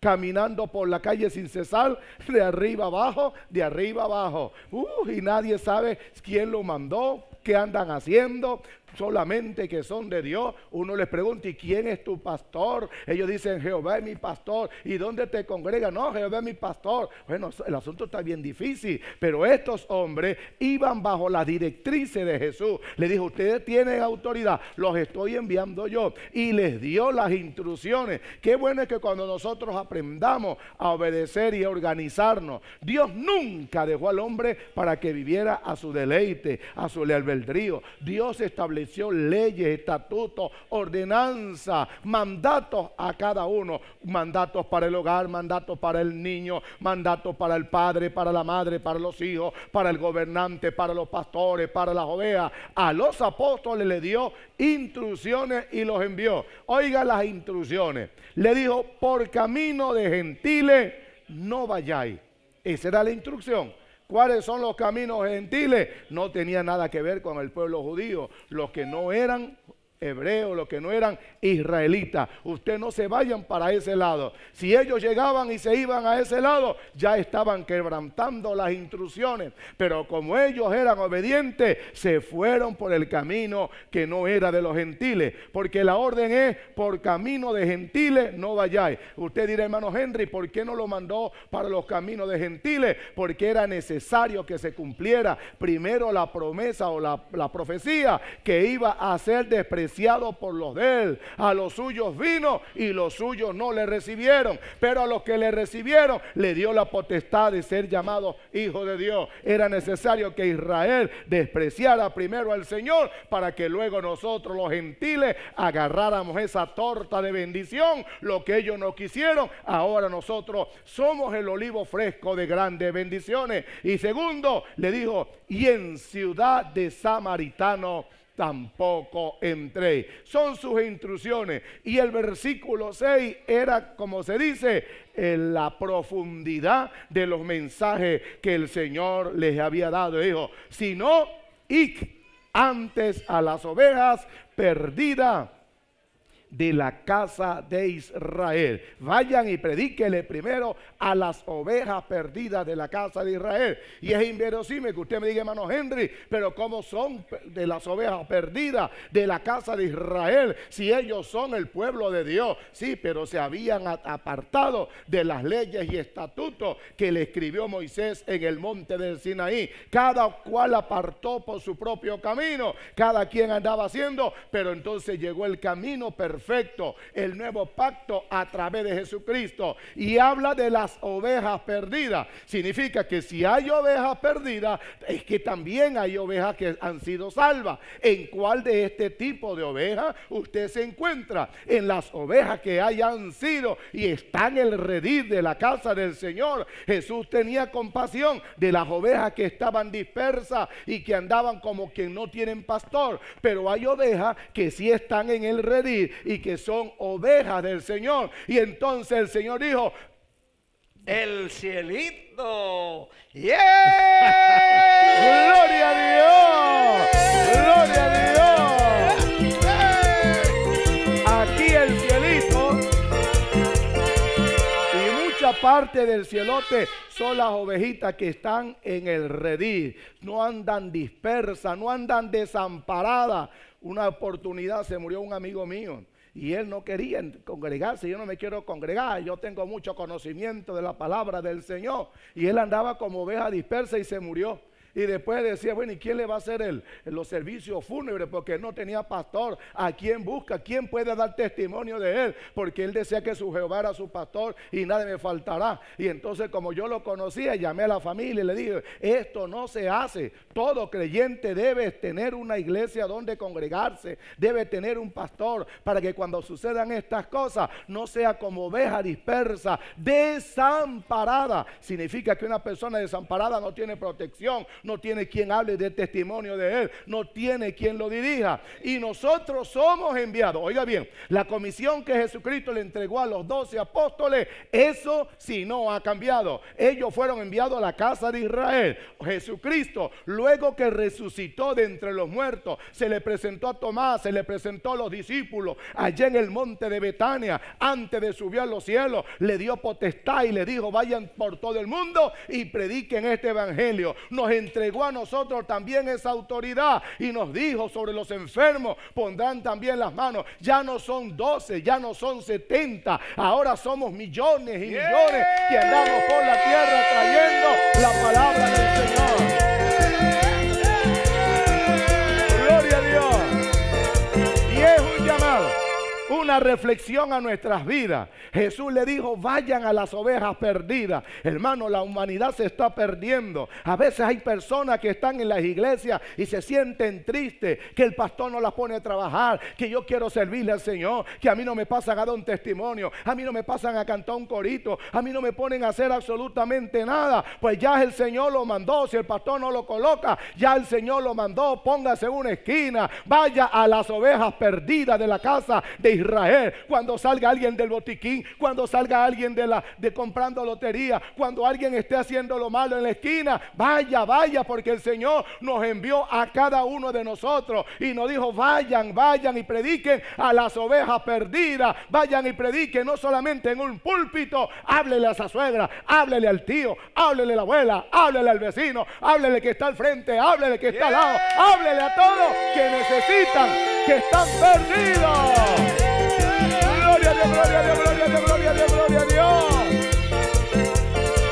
caminando por la calle sin cesar, de arriba abajo, de arriba abajo. Uh, y nadie sabe quién lo mandó, qué andan haciendo, solamente que son de Dios. Uno les pregunta, ¿y quién es tu pastor? Ellos dicen, Jehová es mi pastor. ¿Y dónde te congrega? No, Jehová es mi pastor. Bueno, el asunto está bien difícil, pero estos hombres iban bajo la directrices de Jesús. Le dijo, ustedes tienen autoridad, los estoy enviando yo. Y les dio las instrucciones. Qué bueno es que cuando nosotros aprendamos a obedecer y a organizarnos, Dios nunca dejó al hombre para que viviera a su deleite, a su albedrío. Dios estableció leyes, estatutos, ordenanzas, mandatos a cada uno. Mandatos para el hogar, mandatos para el niño, mandatos para el padre, para la madre, para los hijos, para el gobernante, para los pastores, para las ovejas. A los apóstoles le dio instrucciones y los envió. Oiga las instrucciones. Le dijo, por camino de gentiles no vayáis. Esa era la instrucción. ¿Cuáles son los caminos gentiles? No tenía nada que ver con el pueblo judío. Los que no eran hebreos, los que no eran israelitas. Usted no se vayan para ese lado. Si ellos llegaban y se iban a ese lado, ya estaban quebrantando las instrucciones. Pero como ellos eran obedientes, se fueron por el camino que no era de los gentiles. Porque la orden es, por camino de gentiles no vayáis. Usted dirá, hermano Henry, ¿por qué no lo mandó para los caminos de gentiles? Porque era necesario que se cumpliera primero la promesa o la, la profecía que iba a ser despreciada por los de él. A los suyos vino y los suyos no le recibieron. Pero a los que le recibieron le dio la potestad de ser llamado hijo de Dios. Era necesario que Israel despreciara primero al Señor para que luego nosotros los gentiles agarráramos esa torta de bendición. Lo que ellos no quisieron, ahora nosotros somos el olivo fresco de grandes bendiciones. Y segundo, le dijo, y en ciudad de Samaritano tampoco entré. Son sus instrucciones. Y el versículo 6 era, como se dice, en la profundidad de los mensajes que el Señor les había dado. Dijo, si no, y antes a las ovejas perdidas de la casa de Israel. Vayan y predíquele primero a las ovejas perdidas de la casa de Israel. Y es inverosímil que usted me diga, hermano Henry, pero ¿cómo son de las ovejas perdidas de la casa de Israel si ellos son el pueblo de Dios? Sí, pero se habían apartado de las leyes y estatutos que le escribió Moisés en el monte del Sinaí. Cada cual apartó por su propio camino, cada quien andaba haciendo, pero entonces llegó el camino perfecto, el nuevo pacto a través de Jesucristo. Y habla de las ovejas perdidas. Significa que si hay ovejas perdidas, es que también hay ovejas que han sido salvas. ¿En cuál de este tipo de ovejas usted se encuentra? En las ovejas que hayan sido y están en el redil de la casa del Señor. Jesús tenía compasión de las ovejas que estaban dispersas y que andaban como quien no tienen pastor. Pero hay ovejas que sí están en el redil y que son ovejas del Señor. Y entonces el Señor dijo, el cielito. ¡Yeah! ¡Gloria a Dios! ¡Gloria a Dios! Aquí el cielito y mucha parte del cielote son las ovejitas que están en el redil. No andan dispersas, no andan desamparadas. Una oportunidad se murió un amigo mío y él no quería congregarse. Yo no me quiero congregar, yo tengo mucho conocimiento de la palabra del Señor. Y él andaba como oveja dispersa y se murió. Y después decía, bueno, ¿y quién le va a hacer el, los servicios fúnebres? Porque no tenía pastor. ¿A quién busca? ¿Quién puede dar testimonio de él? Porque él decía que su Jehová era su pastor y nadie me faltará. Y entonces como yo lo conocía, llamé a la familia y le dije, esto no se hace. Todo creyente debe tener una iglesia donde congregarse. Debe tener un pastor para que cuando sucedan estas cosas no sea como oveja dispersa, desamparada. Significa que una persona desamparada no tiene protección no tiene quien hable de testimonio de Él, no tiene quien lo dirija. Y nosotros somos enviados. Oiga bien, la comisión que Jesucristo le entregó a los doce apóstoles, eso sí no ha cambiado. Ellos fueron enviados a la casa de Israel. Jesucristo, luego que resucitó de entre los muertos, se le presentó a Tomás, se le presentó a los discípulos allá en el monte de Betania, antes de subir a los cielos, le dio potestad y le dijo, vayan por todo el mundo y prediquen este evangelio. Nos entregó a nosotros también esa autoridad y nos dijo sobre los enfermos, pondrán también las manos. Ya no son 12, ya no son 70, ahora somos millones y millones que andamos por la tierra trayendo la palabra del Señor. Una reflexión a nuestras vidas. Jesús le dijo, vayan a las ovejas perdidas. Hermano, la humanidad se está perdiendo. A veces hay personas que están en las iglesias y se sienten tristes, que el pastor no las pone a trabajar, que yo quiero servirle al Señor, que a mí no me pasan a dar un testimonio, a mí no me pasan a cantar un corito, a mí no me ponen a hacer absolutamente nada. Pues ya el Señor lo mandó, si el pastor no lo coloca, ya el Señor lo mandó, póngase en una esquina, vaya a las ovejas perdidas de la casa de Israel. Cuando salga alguien del botiquín, cuando salga alguien de la de comprando lotería, cuando alguien esté haciendo lo malo en la esquina, vaya, vaya, porque el Señor nos envió a cada uno de nosotros y nos dijo, vayan, vayan y prediquen a las ovejas perdidas, vayan y prediquen no solamente en un púlpito, háblele a esa suegra, háblele al tío, háblele a la abuela, háblele al vecino, háblele que está al frente, háblele que está al lado, háblele a todos que necesitan, que están perdidos Dios, gloria a Dios, gloria a Dios, gloria a Dios, gloria a Dios.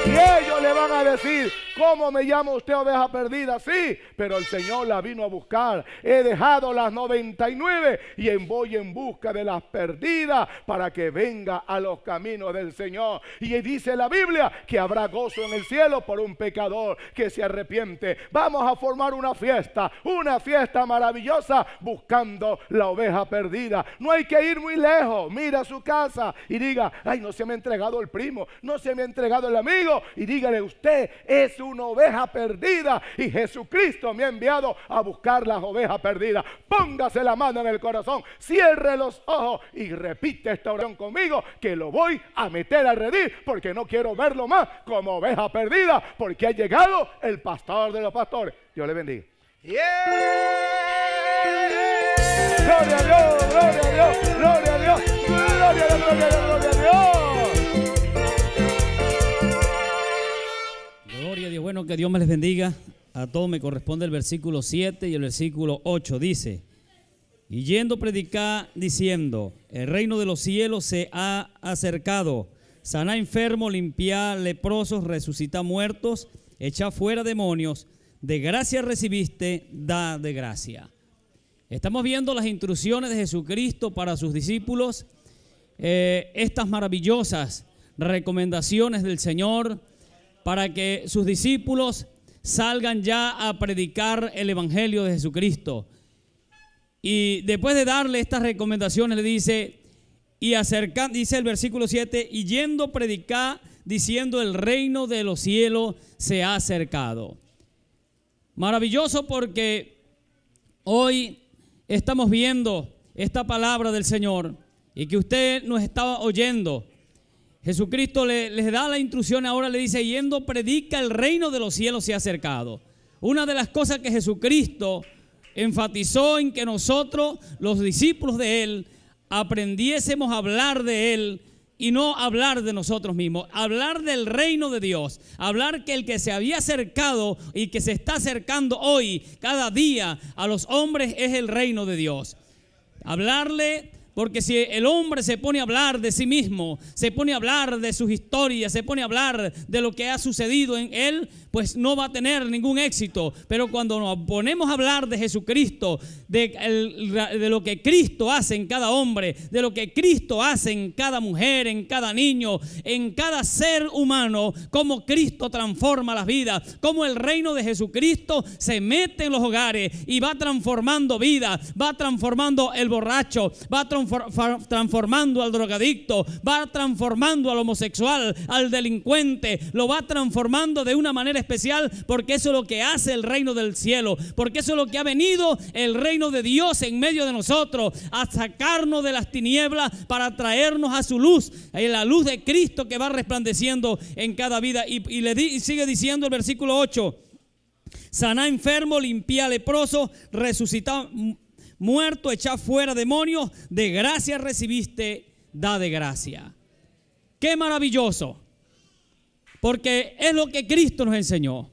Y ellos le van a decir, ¿Cómo me llama usted oveja perdida? Sí, pero el Señor la vino a buscar. He dejado las 99 y voy en busca de las perdidas para que venga a los caminos del Señor. Y dice la Biblia que habrá gozo en el cielo por un pecador que se arrepiente. Vamos a formar una fiesta, una fiesta maravillosa buscando la oveja perdida. No hay que ir muy lejos. Mira su casa y diga, ay, no se me ha entregado el primo, no se me ha entregado el amigo. Y dígale, usted es un una oveja perdida y Jesucristo me ha enviado a buscar las ovejas perdidas. Póngase la mano en el corazón, cierre los ojos y repite esta oración conmigo que lo voy a meter a redil porque no quiero verlo más como oveja perdida porque ha llegado el pastor de los pastores. Dios le bendiga. Gloria a Dios, gloria a Dios, gloria a Dios, gloria a Dios, gloria a Dios, gloria a Dios. Dios. Bueno, que Dios me les bendiga. A todos me corresponde el versículo 7 y el versículo 8. Dice, y yendo predicar diciendo, el reino de los cielos se ha acercado. Sana enfermo, limpia leprosos, resucita muertos, echa fuera demonios. De gracia recibiste, da de gracia. Estamos viendo las instrucciones de Jesucristo para sus discípulos, eh, estas maravillosas recomendaciones del Señor para que sus discípulos salgan ya a predicar el Evangelio de Jesucristo. Y después de darle estas recomendaciones le dice, y acercan, dice el versículo 7, y yendo predicar diciendo el reino de los cielos se ha acercado. Maravilloso porque hoy estamos viendo esta palabra del Señor y que usted nos estaba oyendo. Jesucristo le, les da la instrucción, ahora le dice, yendo predica el reino de los cielos se ha acercado. Una de las cosas que Jesucristo enfatizó en que nosotros, los discípulos de Él, aprendiésemos a hablar de Él y no hablar de nosotros mismos, hablar del reino de Dios, hablar que el que se había acercado y que se está acercando hoy, cada día, a los hombres es el reino de Dios. Hablarle porque si el hombre se pone a hablar de sí mismo, se pone a hablar de sus historias, se pone a hablar de lo que ha sucedido en él, pues no va a tener ningún éxito. Pero cuando nos ponemos a hablar de Jesucristo, de, de, lo que Cristo hace en cada hombre, de lo que Cristo hace en cada mujer, en cada niño, en cada ser humano, cómo Cristo transforma las vidas, cómo el reino de Jesucristo se mete en los hogares y va transformando vidas, va transformando el borracho, va transformando al drogadicto, va transformando al homosexual, al delincuente, lo va transformando de una manera porque eso es lo que hace el reino del cielo, porque eso es lo que ha venido el reino de Dios en medio de nosotros, a sacarnos de las tinieblas para traernos a su luz, en la luz de Cristo que va resplandeciendo en cada vida. Y, le sigue diciendo el versículo 8, sana enfermo, limpia leproso, resucita muerto, echa fuera demonios, de gracia recibiste, da de gracia. Qué maravilloso. Porque es lo que Cristo nos enseñó.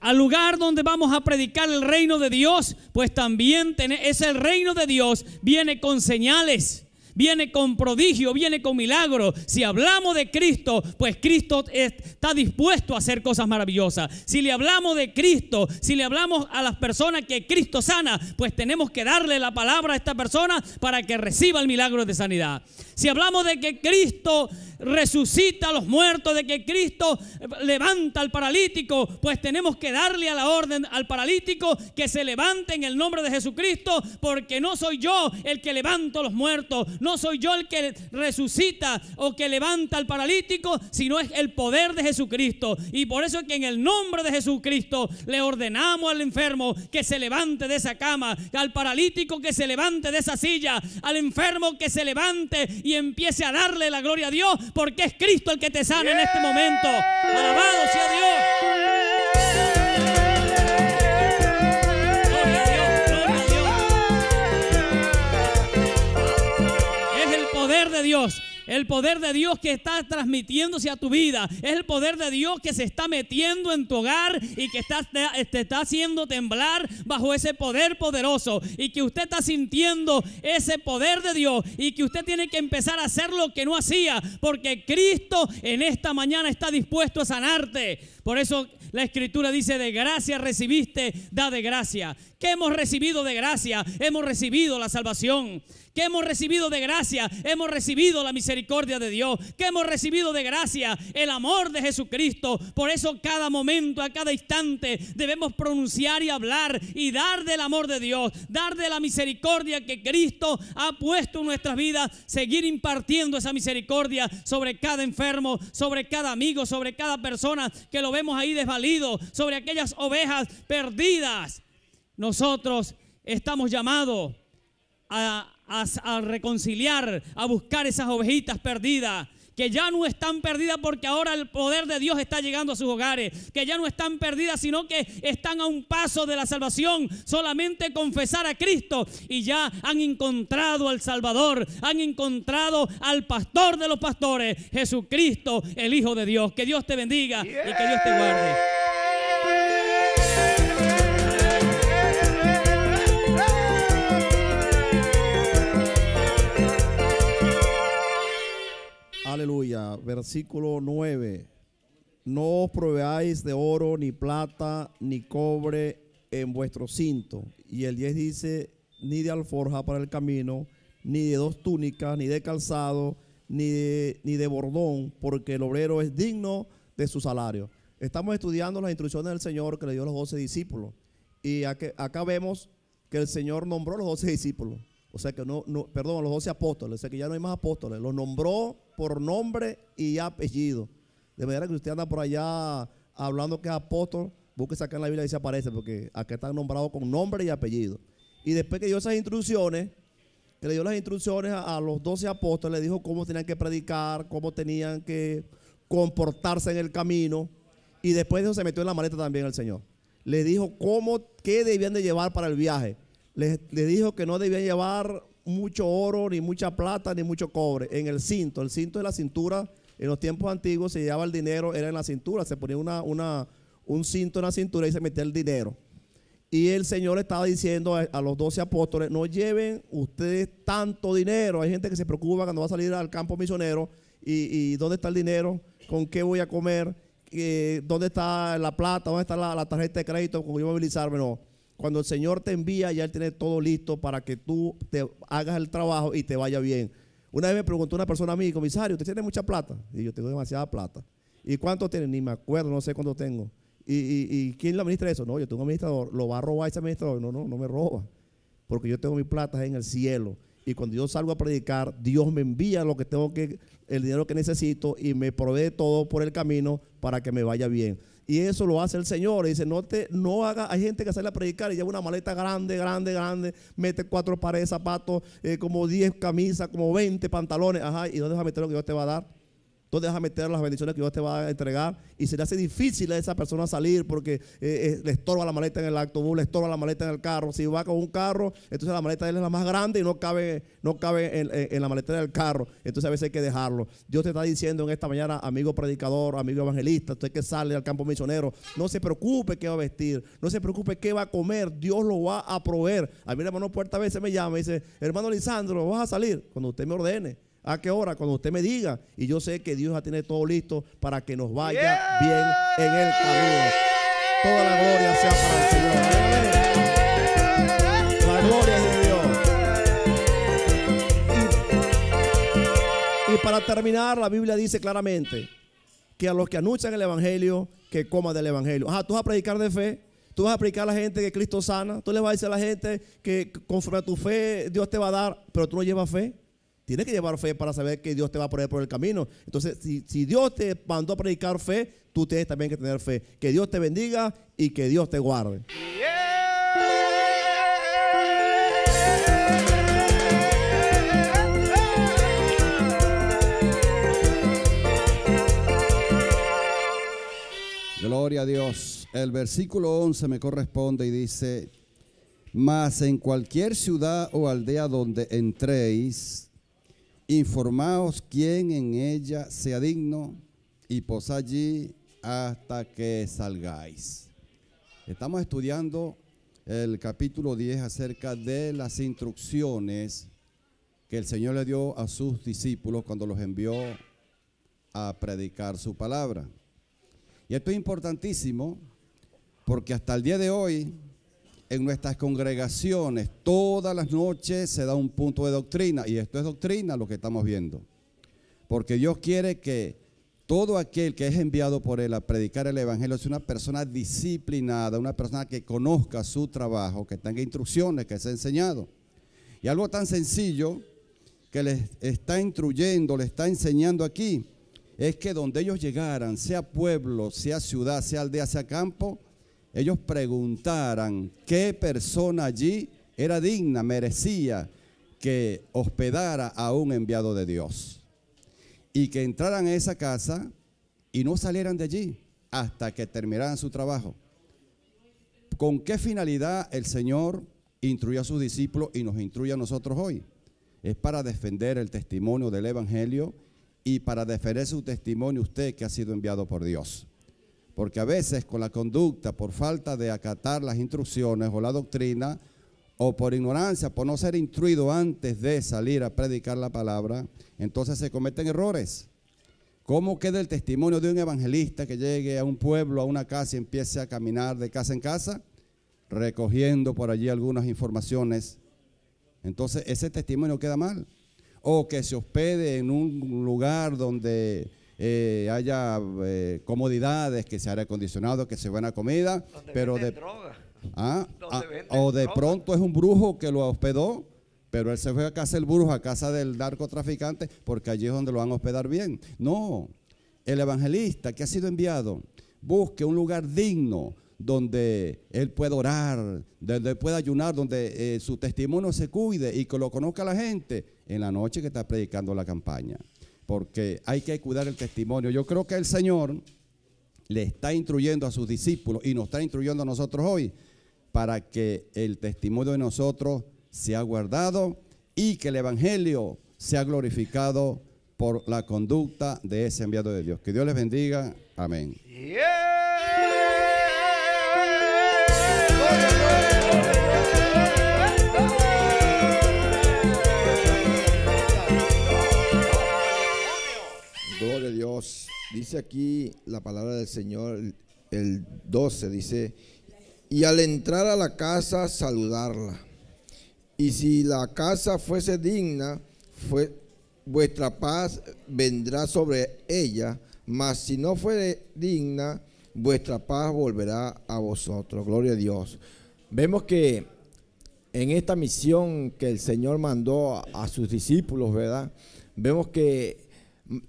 Al lugar donde vamos a predicar el reino de Dios, pues también es el reino de Dios, viene con señales viene con prodigio, viene con milagro. Si hablamos de Cristo, pues Cristo está dispuesto a hacer cosas maravillosas. Si le hablamos de Cristo, si le hablamos a las personas que Cristo sana, pues tenemos que darle la palabra a esta persona para que reciba el milagro de sanidad. Si hablamos de que Cristo resucita a los muertos, de que Cristo levanta al paralítico, pues tenemos que darle a la orden al paralítico que se levante en el nombre de Jesucristo, porque no soy yo el que levanto a los muertos, no soy yo el que resucita o que levanta al paralítico, sino es el poder de Jesucristo. Y por eso es que en el nombre de Jesucristo le ordenamos al enfermo que se levante de esa cama, al paralítico que se levante de esa silla, al enfermo que se levante y empiece a darle la gloria a Dios, porque es Cristo el que te sana en este momento. Alabado sea Dios. De Dios el poder de Dios que está transmitiéndose a tu vida. Es el poder de Dios que se está metiendo en tu hogar y que está, te está haciendo temblar bajo ese poder poderoso. Y que usted está sintiendo ese poder de Dios. Y que usted tiene que empezar a hacer lo que no hacía. Porque Cristo en esta mañana está dispuesto a sanarte. Por eso la escritura dice, de gracia recibiste, da de gracia. ¿Qué hemos recibido de gracia? Hemos recibido la salvación. ¿Qué hemos recibido de gracia? Hemos recibido la misericordia de Dios. ¿Qué hemos recibido de gracia? El amor de Jesucristo. Por eso cada momento, a cada instante, debemos pronunciar y hablar y dar del amor de Dios, dar de la misericordia que Cristo ha puesto en nuestras vidas, seguir impartiendo esa misericordia sobre cada enfermo, sobre cada amigo, sobre cada persona que lo vemos ahí desvalido, sobre aquellas ovejas perdidas. Nosotros estamos llamados a, reconciliar, a buscar esas ovejitas perdidas que ya no están perdidas porque ahora el poder de Dios está llegando a sus hogares, que ya no están perdidas, sino que están a un paso de la salvación, solamente confesar a Cristo y ya han encontrado al Salvador, han encontrado al pastor de los pastores, Jesucristo, el Hijo de Dios. Que Dios te bendiga y que Dios te guarde. Aleluya. Versículo 9. No os proveáis de oro, ni plata, ni cobre en vuestro cinto. Y el 10 dice, ni de alforja para el camino, ni de dos túnicas, ni de calzado, ni de, ni de bordón, porque el obrero es digno de su salario. Estamos estudiando las instrucciones del Señor que le dio a los doce discípulos. Y acá, vemos que el Señor nombró a los doce discípulos. O sea que no, perdón, los doce apóstoles. O sea que ya no hay más apóstoles. Los nombró por nombre y apellido. De manera que usted anda por allá hablando que es apóstol, busque sacar la Biblia y se aparece, porque acá están nombrados con nombre y apellido. Y después que dio esas instrucciones, que le dio las instrucciones a, los doce apóstoles, le dijo cómo tenían que predicar, cómo tenían que comportarse en el camino. Y después de eso se metió en la maleta también el Señor. Le dijo cómo, qué debían de llevar para el viaje. Le dijo que no debían llevar mucho oro, ni mucha plata, ni mucho cobre en el cinto. El cinto de la cintura, en los tiempos antiguos se llevaba el dinero, era en la cintura, se ponía una, una, un cinto en la cintura y se metía el dinero. Y el Señor estaba diciendo a, a los doce apóstoles, no lleven ustedes tanto dinero. Hay gente que se preocupa cuando va a salir al campo misionero y, dónde está el dinero, con qué voy a comer, Eh, dónde está la plata, dónde está la, la tarjeta de crédito, con yo movilizarme. No. Cuando el Señor te envía, ya Él tiene todo listo para que tú te hagas el trabajo y te vaya bien. Una vez me preguntó una persona a mí, comisario, ¿usted tiene mucha plata? Y yo tengo demasiada plata. ¿Y cuánto tiene? Ni me acuerdo, no sé cuánto tengo. ¿Y, quién le administra eso? No, yo tengo un administrador. ¿Lo va a robar ese administrador? No, no, no me roba. Porque yo tengo mi plata en el cielo. Y cuando yo salgo a predicar, Dios me envía lo que tengo que, el dinero que necesito y me provee todo por el camino para que me vaya bien. Y eso lo hace el Señor. Y dice, no te, no haga, hay gente que sale a predicar y lleva una maleta grande, grande, grande, mete cuatro pares de zapatos, eh, como 10 camisas, como 20 pantalones. Ajá, ¿y dónde vas a meter lo que Dios te va a dar? ¿Dónde vas a meter las bendiciones que Dios te va a entregar? Y se le hace difícil a esa persona salir porque eh, eh, le estorba la maleta en el autobús, le estorba la maleta en el carro. Si va con un carro, entonces la maleta de él es la más grande y no cabe, no cabe en la maleta del carro. Entonces a veces hay que dejarlo. Dios te está diciendo en esta mañana, amigo predicador, amigo evangelista, usted que sale al campo misionero, no se preocupe qué va a vestir, no se preocupe qué va a comer, Dios lo va a proveer. A mí el hermano Puerta a veces me llama y dice, hermano Lisandro, vas a salir cuando usted me ordene. ¿A qué hora? Cuando usted me diga. Y yo sé que Dios ya tiene todo listo para que nos vaya bien en el camino. Toda la gloria sea para el Señor. La gloria es de Dios. Y, y para terminar, la Biblia dice claramente que a los que anuncian el Evangelio, que coman del Evangelio. Ajá, tú vas a predicar de fe. Tú vas a predicar a la gente que Cristo sana. Tú le vas a decir a la gente que conforme a tu fe Dios te va a dar, pero tú no llevas fe. Tienes que llevar fe para saber que Dios te va a poner por el camino. Entonces, si, Dios te mandó a predicar fe, tú tienes también que tener fe. Que Dios te bendiga y que Dios te guarde. Gloria a Dios. El versículo 11 me corresponde y dice, mas en cualquier ciudad o aldea donde entréis, informaos quién en ella sea digno y posad allí hasta que salgáis. Estamos estudiando el capítulo 10 acerca de las instrucciones que el Señor le dio a sus discípulos cuando los envió a predicar su palabra. Y esto es importantísimo porque hasta el día de hoy en nuestras congregaciones todas las noches se da un punto de doctrina y esto es doctrina lo que estamos viendo. Porque Dios quiere que todo aquel que es enviado por Él a predicar el Evangelio sea una persona disciplinada, una persona que conozca su trabajo, que tenga instrucciones, que sea enseñado. Y algo tan sencillo que les está instruyendo, le está enseñando aquí, es que donde ellos llegaran, sea pueblo, sea ciudad, sea aldea, sea campo, ellos preguntaran qué persona allí era digna, merecía que hospedara a un enviado de Dios. y que entraran a esa casa y no salieran de allí hasta que terminaran su trabajo. ¿Con qué finalidad el Señor instruyó a sus discípulos y nos instruye a nosotros hoy? Es para defender el testimonio del Evangelio y para defender su testimonio usted que ha sido enviado por Dios. Porque a veces con la conducta, por falta de acatar las instrucciones o la doctrina, o por ignorancia, por no ser instruido antes de salir a predicar la palabra, entonces se cometen errores. ¿Cómo queda el testimonio de un evangelista que llegue a un pueblo, a una casa y empiece a caminar de casa en casa, recogiendo por allí algunas informaciones? Entonces ese testimonio queda mal. O que se hospede en un lugar donde eh, haya eh, comodidades, que se haya acondicionado, que se buena comida, Donde pero de, droga. Ah, ah, o de droga. pronto es un brujo que lo hospedó, pero él se fue a casa del brujo, a casa del narcotraficante, porque allí es donde lo van a hospedar bien. No, el evangelista que ha sido enviado busque un lugar digno donde él pueda orar, donde él pueda ayunar, donde eh, su testimonio se cuide y que lo conozca la gente en la noche que está predicando la campaña. Porque hay que cuidar el testimonio. Yo creo que el Señor le está instruyendo a sus discípulos y nos está instruyendo a nosotros hoy para que el testimonio de nosotros sea guardado y que el Evangelio sea glorificado por la conducta de ese enviado de Dios. Que Dios les bendiga. Amén. Gloria a Dios. Dice aquí la palabra del Señor, el- el 12, dice, y al entrar a la casa, saludarla. Y si la casa fuese digna, fue, vuestra paz vendrá sobre ella, mas si no fuere digna, vuestra paz volverá a vosotros. Gloria a Dios. Vemos que en esta misión que el Señor mandó a sus discípulos, ¿verdad? Vemos que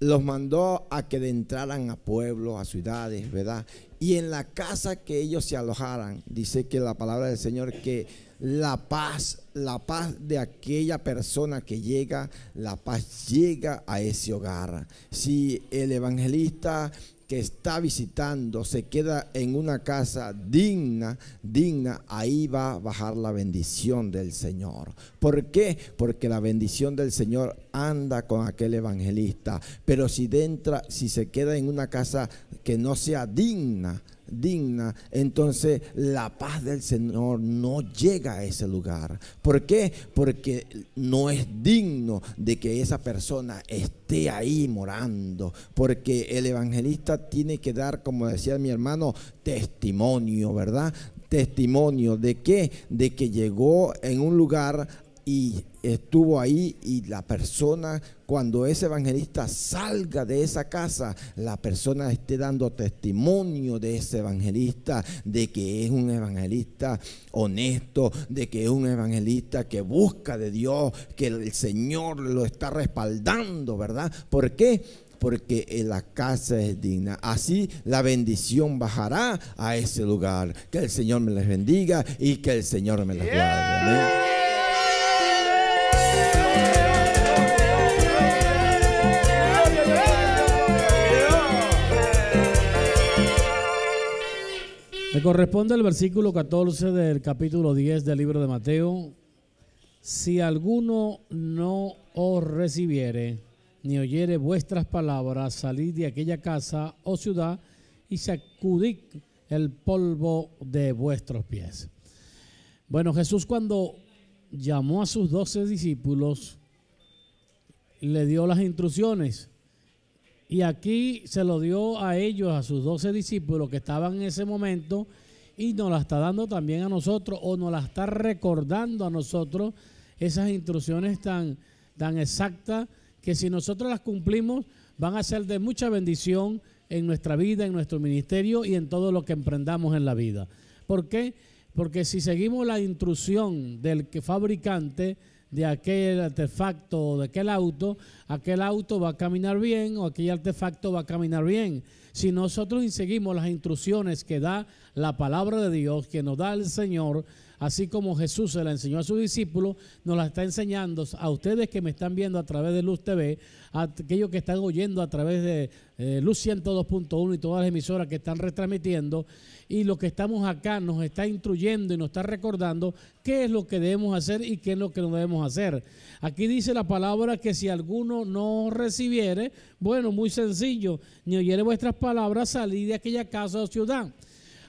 los mandó a que entraran a pueblos, a ciudades, ¿verdad? Y en la casa que ellos se alojaran, dice que la palabra del Señor que la paz, la paz de aquella persona que llega, la paz llega a ese hogar. Si el evangelista que está visitando se queda en una casa digna, digna, ahí va a bajar la bendición del Señor. ¿Por qué? Porque la bendición del Señor anda con aquel evangelista. Pero si entra, si se queda en una casa que no sea digna, digna, entonces la paz del Señor no llega a ese lugar. ¿Por qué? Porque no es digno de que esa persona esté ahí morando. Porque el evangelista tiene que dar, como decía mi hermano, testimonio, ¿verdad? Testimonio de qué? De que llegó en un lugar y estuvo ahí y la persona, cuando ese evangelista salga de esa casa, la persona esté dando testimonio de ese evangelista, de que es un evangelista honesto, de que es un evangelista que busca de Dios, que el Señor lo está respaldando, ¿verdad? ¿Por qué? Porque en la casa es digna. Así la bendición bajará a ese lugar. Que el Señor me les bendiga y que el Señor me les guarde. Amén. Corresponde el versículo 14 del capítulo 10 del libro de Mateo. Si alguno no os recibiere, ni oyere vuestras palabras, salid de aquella casa o ciudad y sacudid el polvo de vuestros pies. Bueno, Jesús cuando llamó a sus doce discípulos, le dio las instrucciones. Y aquí se lo dio a ellos, a sus doce discípulos que estaban en ese momento, y nos la está dando también a nosotros, o nos la está recordando a nosotros esas instrucciones tan, tan exactas que si nosotros las cumplimos van a ser de mucha bendición en nuestra vida, en nuestro ministerio y en todo lo que emprendamos en la vida. ¿Por qué? Porque si seguimos la instrucción del fabricante, de aquel artefacto o de aquel auto, aquel auto va a caminar bien o aquel artefacto va a caminar bien. Si nosotros seguimos las instrucciones que da la palabra de Dios, que nos da el Señor así como Jesús se la enseñó a sus discípulos, nos la está enseñando a ustedes que me están viendo a través de Luz TV, a aquellos que están oyendo a través de eh, Luz 102.1 y todas las emisoras que están retransmitiendo. Y lo que estamos acá nos está instruyendo y nos está recordando qué es lo que debemos hacer y qué es lo que no debemos hacer. Aquí dice la palabra que si alguno no recibiere, bueno, muy sencillo, ni oyere vuestras palabras, salid de aquella casa o ciudad.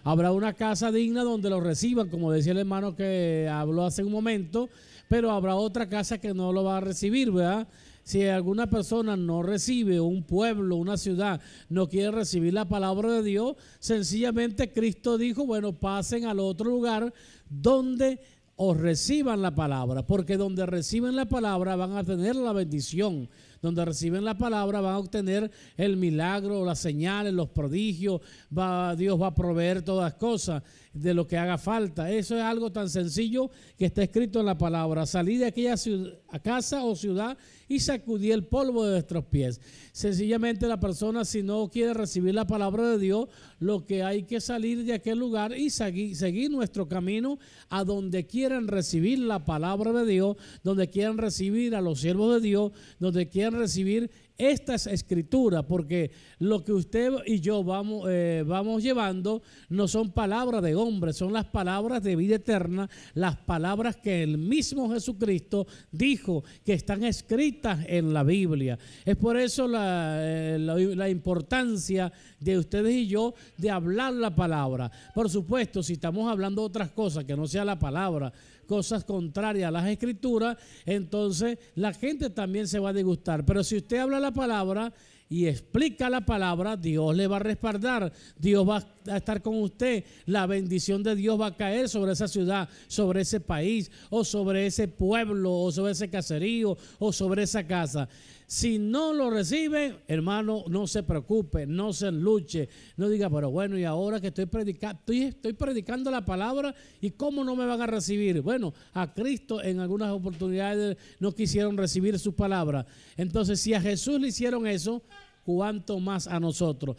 Habrá una casa digna donde lo reciban, como decía el hermano que habló hace un momento, pero habrá otra casa que no lo va a recibir, ¿verdad? Si alguna persona no recibe, un pueblo, una ciudad, no quiere recibir la palabra de Dios, sencillamente Cristo dijo, bueno, pasen al otro lugar donde os reciban la palabra, porque donde reciben la palabra van a tener la bendición, donde reciben la palabra van a obtener el milagro, las señales, los prodigios, va, Dios va a proveer todas cosas de lo que haga falta. Eso es algo tan sencillo que está escrito en la palabra. Salí de aquella ciudad, casa o ciudad y sacudí el polvo de vuestros pies. Sencillamente la persona si no quiere recibir la palabra de Dios, lo que hay que salir de aquel lugar y seguir, seguir nuestro camino a donde quieran recibir la palabra de Dios, donde quieran recibir a los siervos de Dios, donde quieran recibir esta es escritura, porque lo que usted y yo vamos, eh, vamos llevando no son palabras de hombre, son las palabras de vida eterna, las palabras que el mismo Jesucristo dijo que están escritas en la Biblia. Es por eso la, eh, la, importancia de ustedes y yo de hablar la palabra. Por supuesto, si estamos hablando otras cosas que no sea la palabra, cosas contrarias a las escrituras, entonces la gente también se va a disgustar. Pero si usted habla la palabra y explica la palabra, Dios le va a respaldar, Dios va a estar con usted, la bendición de Dios va a caer sobre esa ciudad, sobre ese país, o sobre ese pueblo, o sobre ese caserío, o sobre esa casa. Si no lo recibe, hermano, no se preocupe, no se luche, no diga, pero bueno, y ahora que estoy predicando, estoy, estoy predicando la palabra y cómo no me van a recibir. Bueno, a Cristo en algunas oportunidades no quisieron recibir su palabra. Entonces, si a Jesús le hicieron eso, cuánto más a nosotros.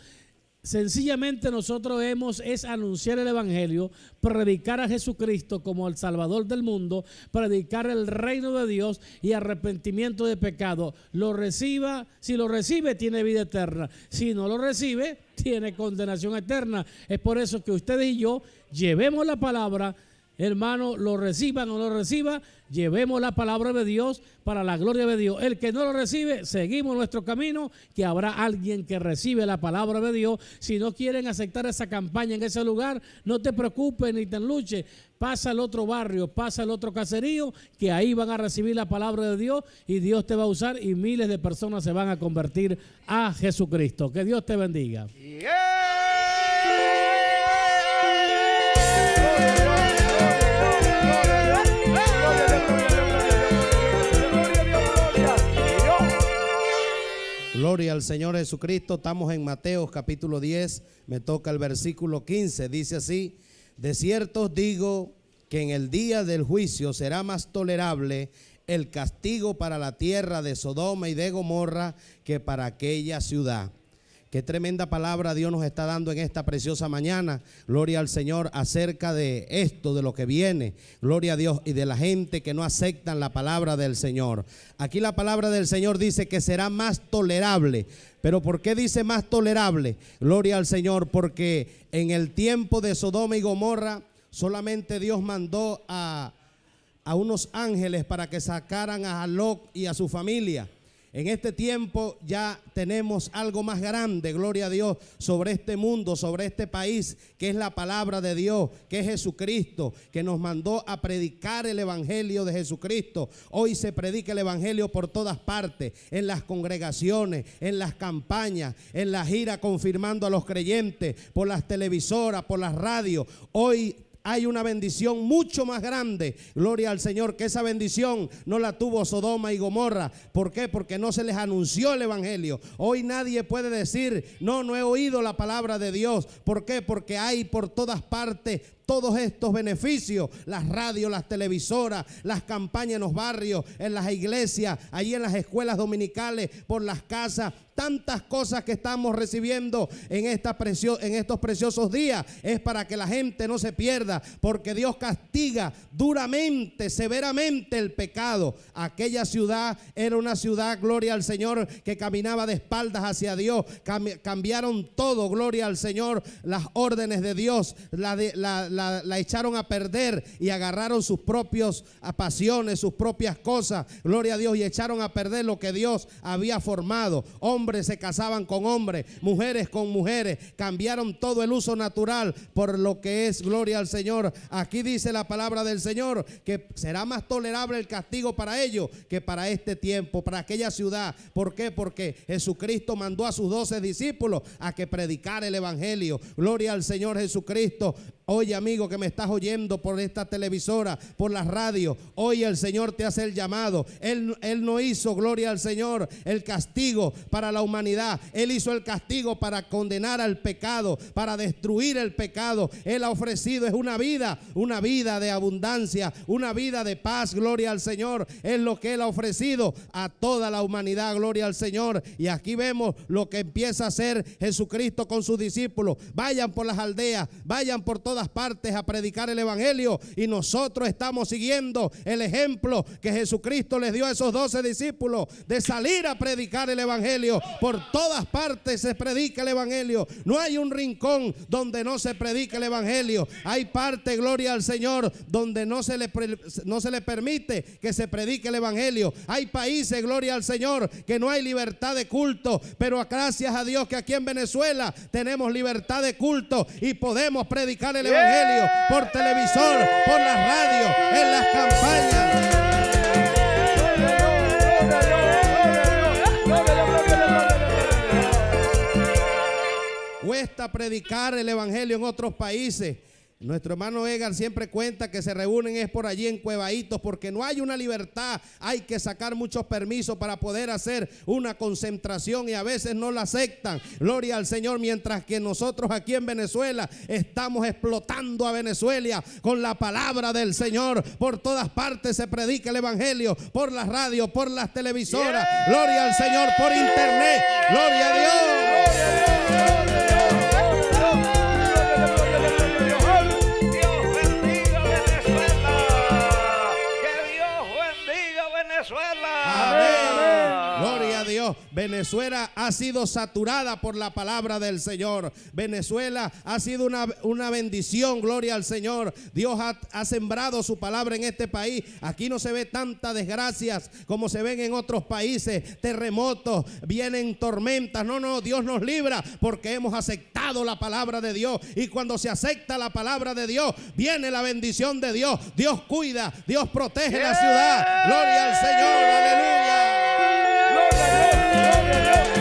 Sencillamente nosotros hemos es anunciar el Evangelio, predicar a Jesucristo como el Salvador del mundo, predicar el reino de Dios y arrepentimiento de pecado. Lo reciba, si lo recibe tiene vida eterna, si no lo recibe tiene condenación eterna. Es por eso que ustedes y yo llevemos la palabra, hermano, lo reciba no lo reciba, llevemos la palabra de Dios para la gloria de Dios. El que no lo recibe, seguimos nuestro camino, que habrá alguien que recibe la palabra de Dios. Si no quieren aceptar esa campaña en ese lugar, no te preocupes ni te luches. Pasa al otro barrio, pasa al otro caserío, que ahí van a recibir la palabra de Dios y Dios te va a usar y miles de personas se van a convertir a Jesucristo. Que Dios te bendiga. Gloria al Señor Jesucristo. Estamos en Mateo capítulo 10. Me toca el versículo 15. Dice así, de cierto os digo que en el día del juicio será más tolerable el castigo para la tierra de Sodoma y de Gomorra que para aquella ciudad. Qué tremenda palabra Dios nos está dando en esta preciosa mañana. Gloria al Señor acerca de esto, de lo que viene. Gloria a Dios y de la gente que no aceptan la palabra del Señor. Aquí la palabra del Señor dice que será más tolerable. Pero ¿por qué dice más tolerable? Gloria al Señor, porque en el tiempo de Sodoma y Gomorra solamente Dios mandó a, a unos ángeles para que sacaran a Lot y a su familia. En este tiempo ya tenemos algo más grande, gloria a Dios, sobre este mundo, sobre este país, que es la palabra de Dios, que es Jesucristo, que nos mandó a predicar el Evangelio de Jesucristo. Hoy se predica el Evangelio por todas partes, en las congregaciones, en las campañas, en la gira confirmando a los creyentes, por las televisoras, por las radios. Hoy hay una bendición mucho más grande. Gloria al Señor, que esa bendición no la tuvo Sodoma y Gomorra. ¿Por qué? Porque no se les anunció el Evangelio. Hoy nadie puede decir, no, no he oído la palabra de Dios. ¿Por qué? Porque hay por todas partes todos estos beneficios, las radios, las televisoras, las campañas en los barrios, en las iglesias, allí en las escuelas dominicales, por las casas, tantas cosas que estamos recibiendo en, estos preciosos días, es para que la gente no se pierda, porque Dios castiga duramente, severamente el pecado. Aquella ciudad era una ciudad, gloria al Señor, que caminaba de espaldas hacia Dios. Cam- cambiaron todo, gloria al Señor, las órdenes de Dios, la- la echaron a perder y agarraron sus propios ah, pasiones, sus propias cosas, gloria a Dios, y echaron a perder lo que Dios había formado. Hombres se casaban con hombres, mujeres con mujeres, cambiaron todo el uso natural por lo que es, gloria al Señor. Aquí dice la palabra del Señor que será más tolerable el castigo para ellos que para este tiempo, para aquella ciudad. ¿Por qué? Porque Jesucristo mandó a sus doce discípulos a que predicar el Evangelio. Gloria al Señor Jesucristo. Oye, amigo, que me estás oyendo por esta televisora, por la radio. Hoy el Señor te hace el llamado. Él, él no hizo, gloria al Señor, el castigo para la humanidad. Él hizo el castigo para condenar al pecado, para destruir el pecado. Él ha ofrecido, es una vida, una vida de abundancia, una vida de paz, gloria al Señor. Es lo que Él ha ofrecido a toda la humanidad, gloria al Señor. Y aquí vemos lo que empieza a hacer Jesucristo con sus discípulos. Vayan por las aldeas, vayan por todas partes a predicar el Evangelio. Y nosotros estamos siguiendo el ejemplo que Jesucristo les dio a esos doce discípulos de salir a predicar el Evangelio. Por todas partes se predica el Evangelio. No hay un rincón donde no se predica el Evangelio. Hay parte, gloria al Señor, donde no se le, no se le permite que se predique el Evangelio. Hay países, gloria al Señor, que no hay libertad de culto. Pero gracias a Dios que aquí en Venezuela tenemos libertad de culto y podemos predicar el Evangelio por televisor, por la radio, en las campañas. Cuesta predicar el Evangelio en otros países. Nuestro hermano Edgar siempre cuenta que se reúnen es por allí en cuevaditos porque no hay una libertad. Hay que sacar muchos permisos para poder hacer una concentración y a veces no la aceptan. Gloria al Señor, mientras que nosotros aquí en Venezuela estamos explotando a Venezuela con la palabra del Señor. Por todas partes se predica el Evangelio, por las radios, por las televisoras. Gloria al Señor, por internet. Gloria a Dios. Dios Venezuela. Amén. Venezuela ha sido saturada por la palabra del Señor. Venezuela ha sido una, una bendición. Gloria al Señor. Dios ha, ha sembrado su palabra en este país. Aquí no se ve tantas desgracias como se ven en otros países. Terremotos, vienen tormentas. No, no, Dios nos libra porque hemos aceptado la palabra de Dios. Y cuando se acepta la palabra de Dios, viene la bendición de Dios. Dios cuida, Dios protege la ciudad. Gloria al Señor. Aleluya. Ciclones,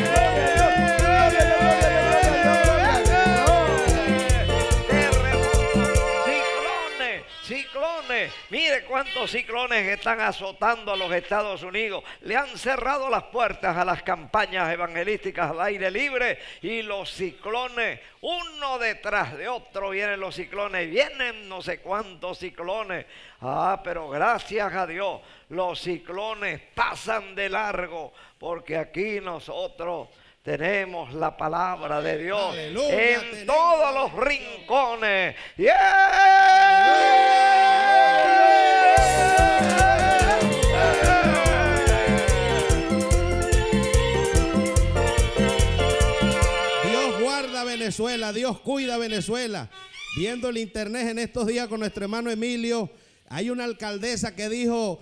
Cuántos ciclones están azotando a los Estados Unidos. Le han cerrado las puertas a las campañas evangelísticas al aire libre y los ciclones, uno detrás de otro vienen los ciclones. Vienen no sé cuántos ciclones. Ah, pero gracias a Dios, los ciclones pasan de largo porque aquí nosotros tenemos la palabra de Dios Aleluya, en tenemos todos los rincones. Dios guarda a Venezuela, Dios cuida a Venezuela. Viendo el internet en estos días con nuestro hermano Emilio, hay una alcaldesa que dijo,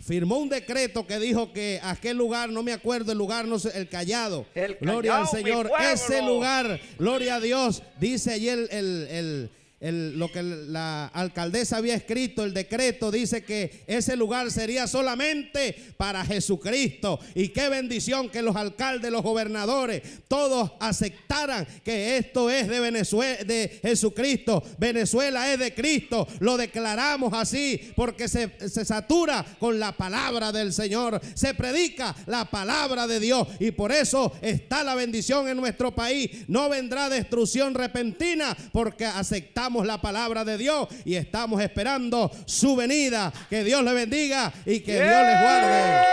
firmó un decreto que dijo que aquel lugar, no me acuerdo el lugar, no sé, el Callado. El gloria al Callao, Señor. Ese lugar, gloria a Dios, dice allí el, el- el- lo que la alcaldesa había escrito, el decreto, dice que ese lugar sería solamente para Jesucristo. Y qué bendición que los alcaldes, los gobernadores, todos aceptaran que esto es de Venezuela, de Jesucristo. Venezuela es de Cristo. Lo declaramos así porque se, se satura con la palabra del Señor. Se predica la palabra de Dios. Y por eso está la bendición en nuestro país. No vendrá destrucción repentina porque aceptamos la palabra de Dios y estamos esperando su venida. Que Dios le bendiga y que. Dios les guarde.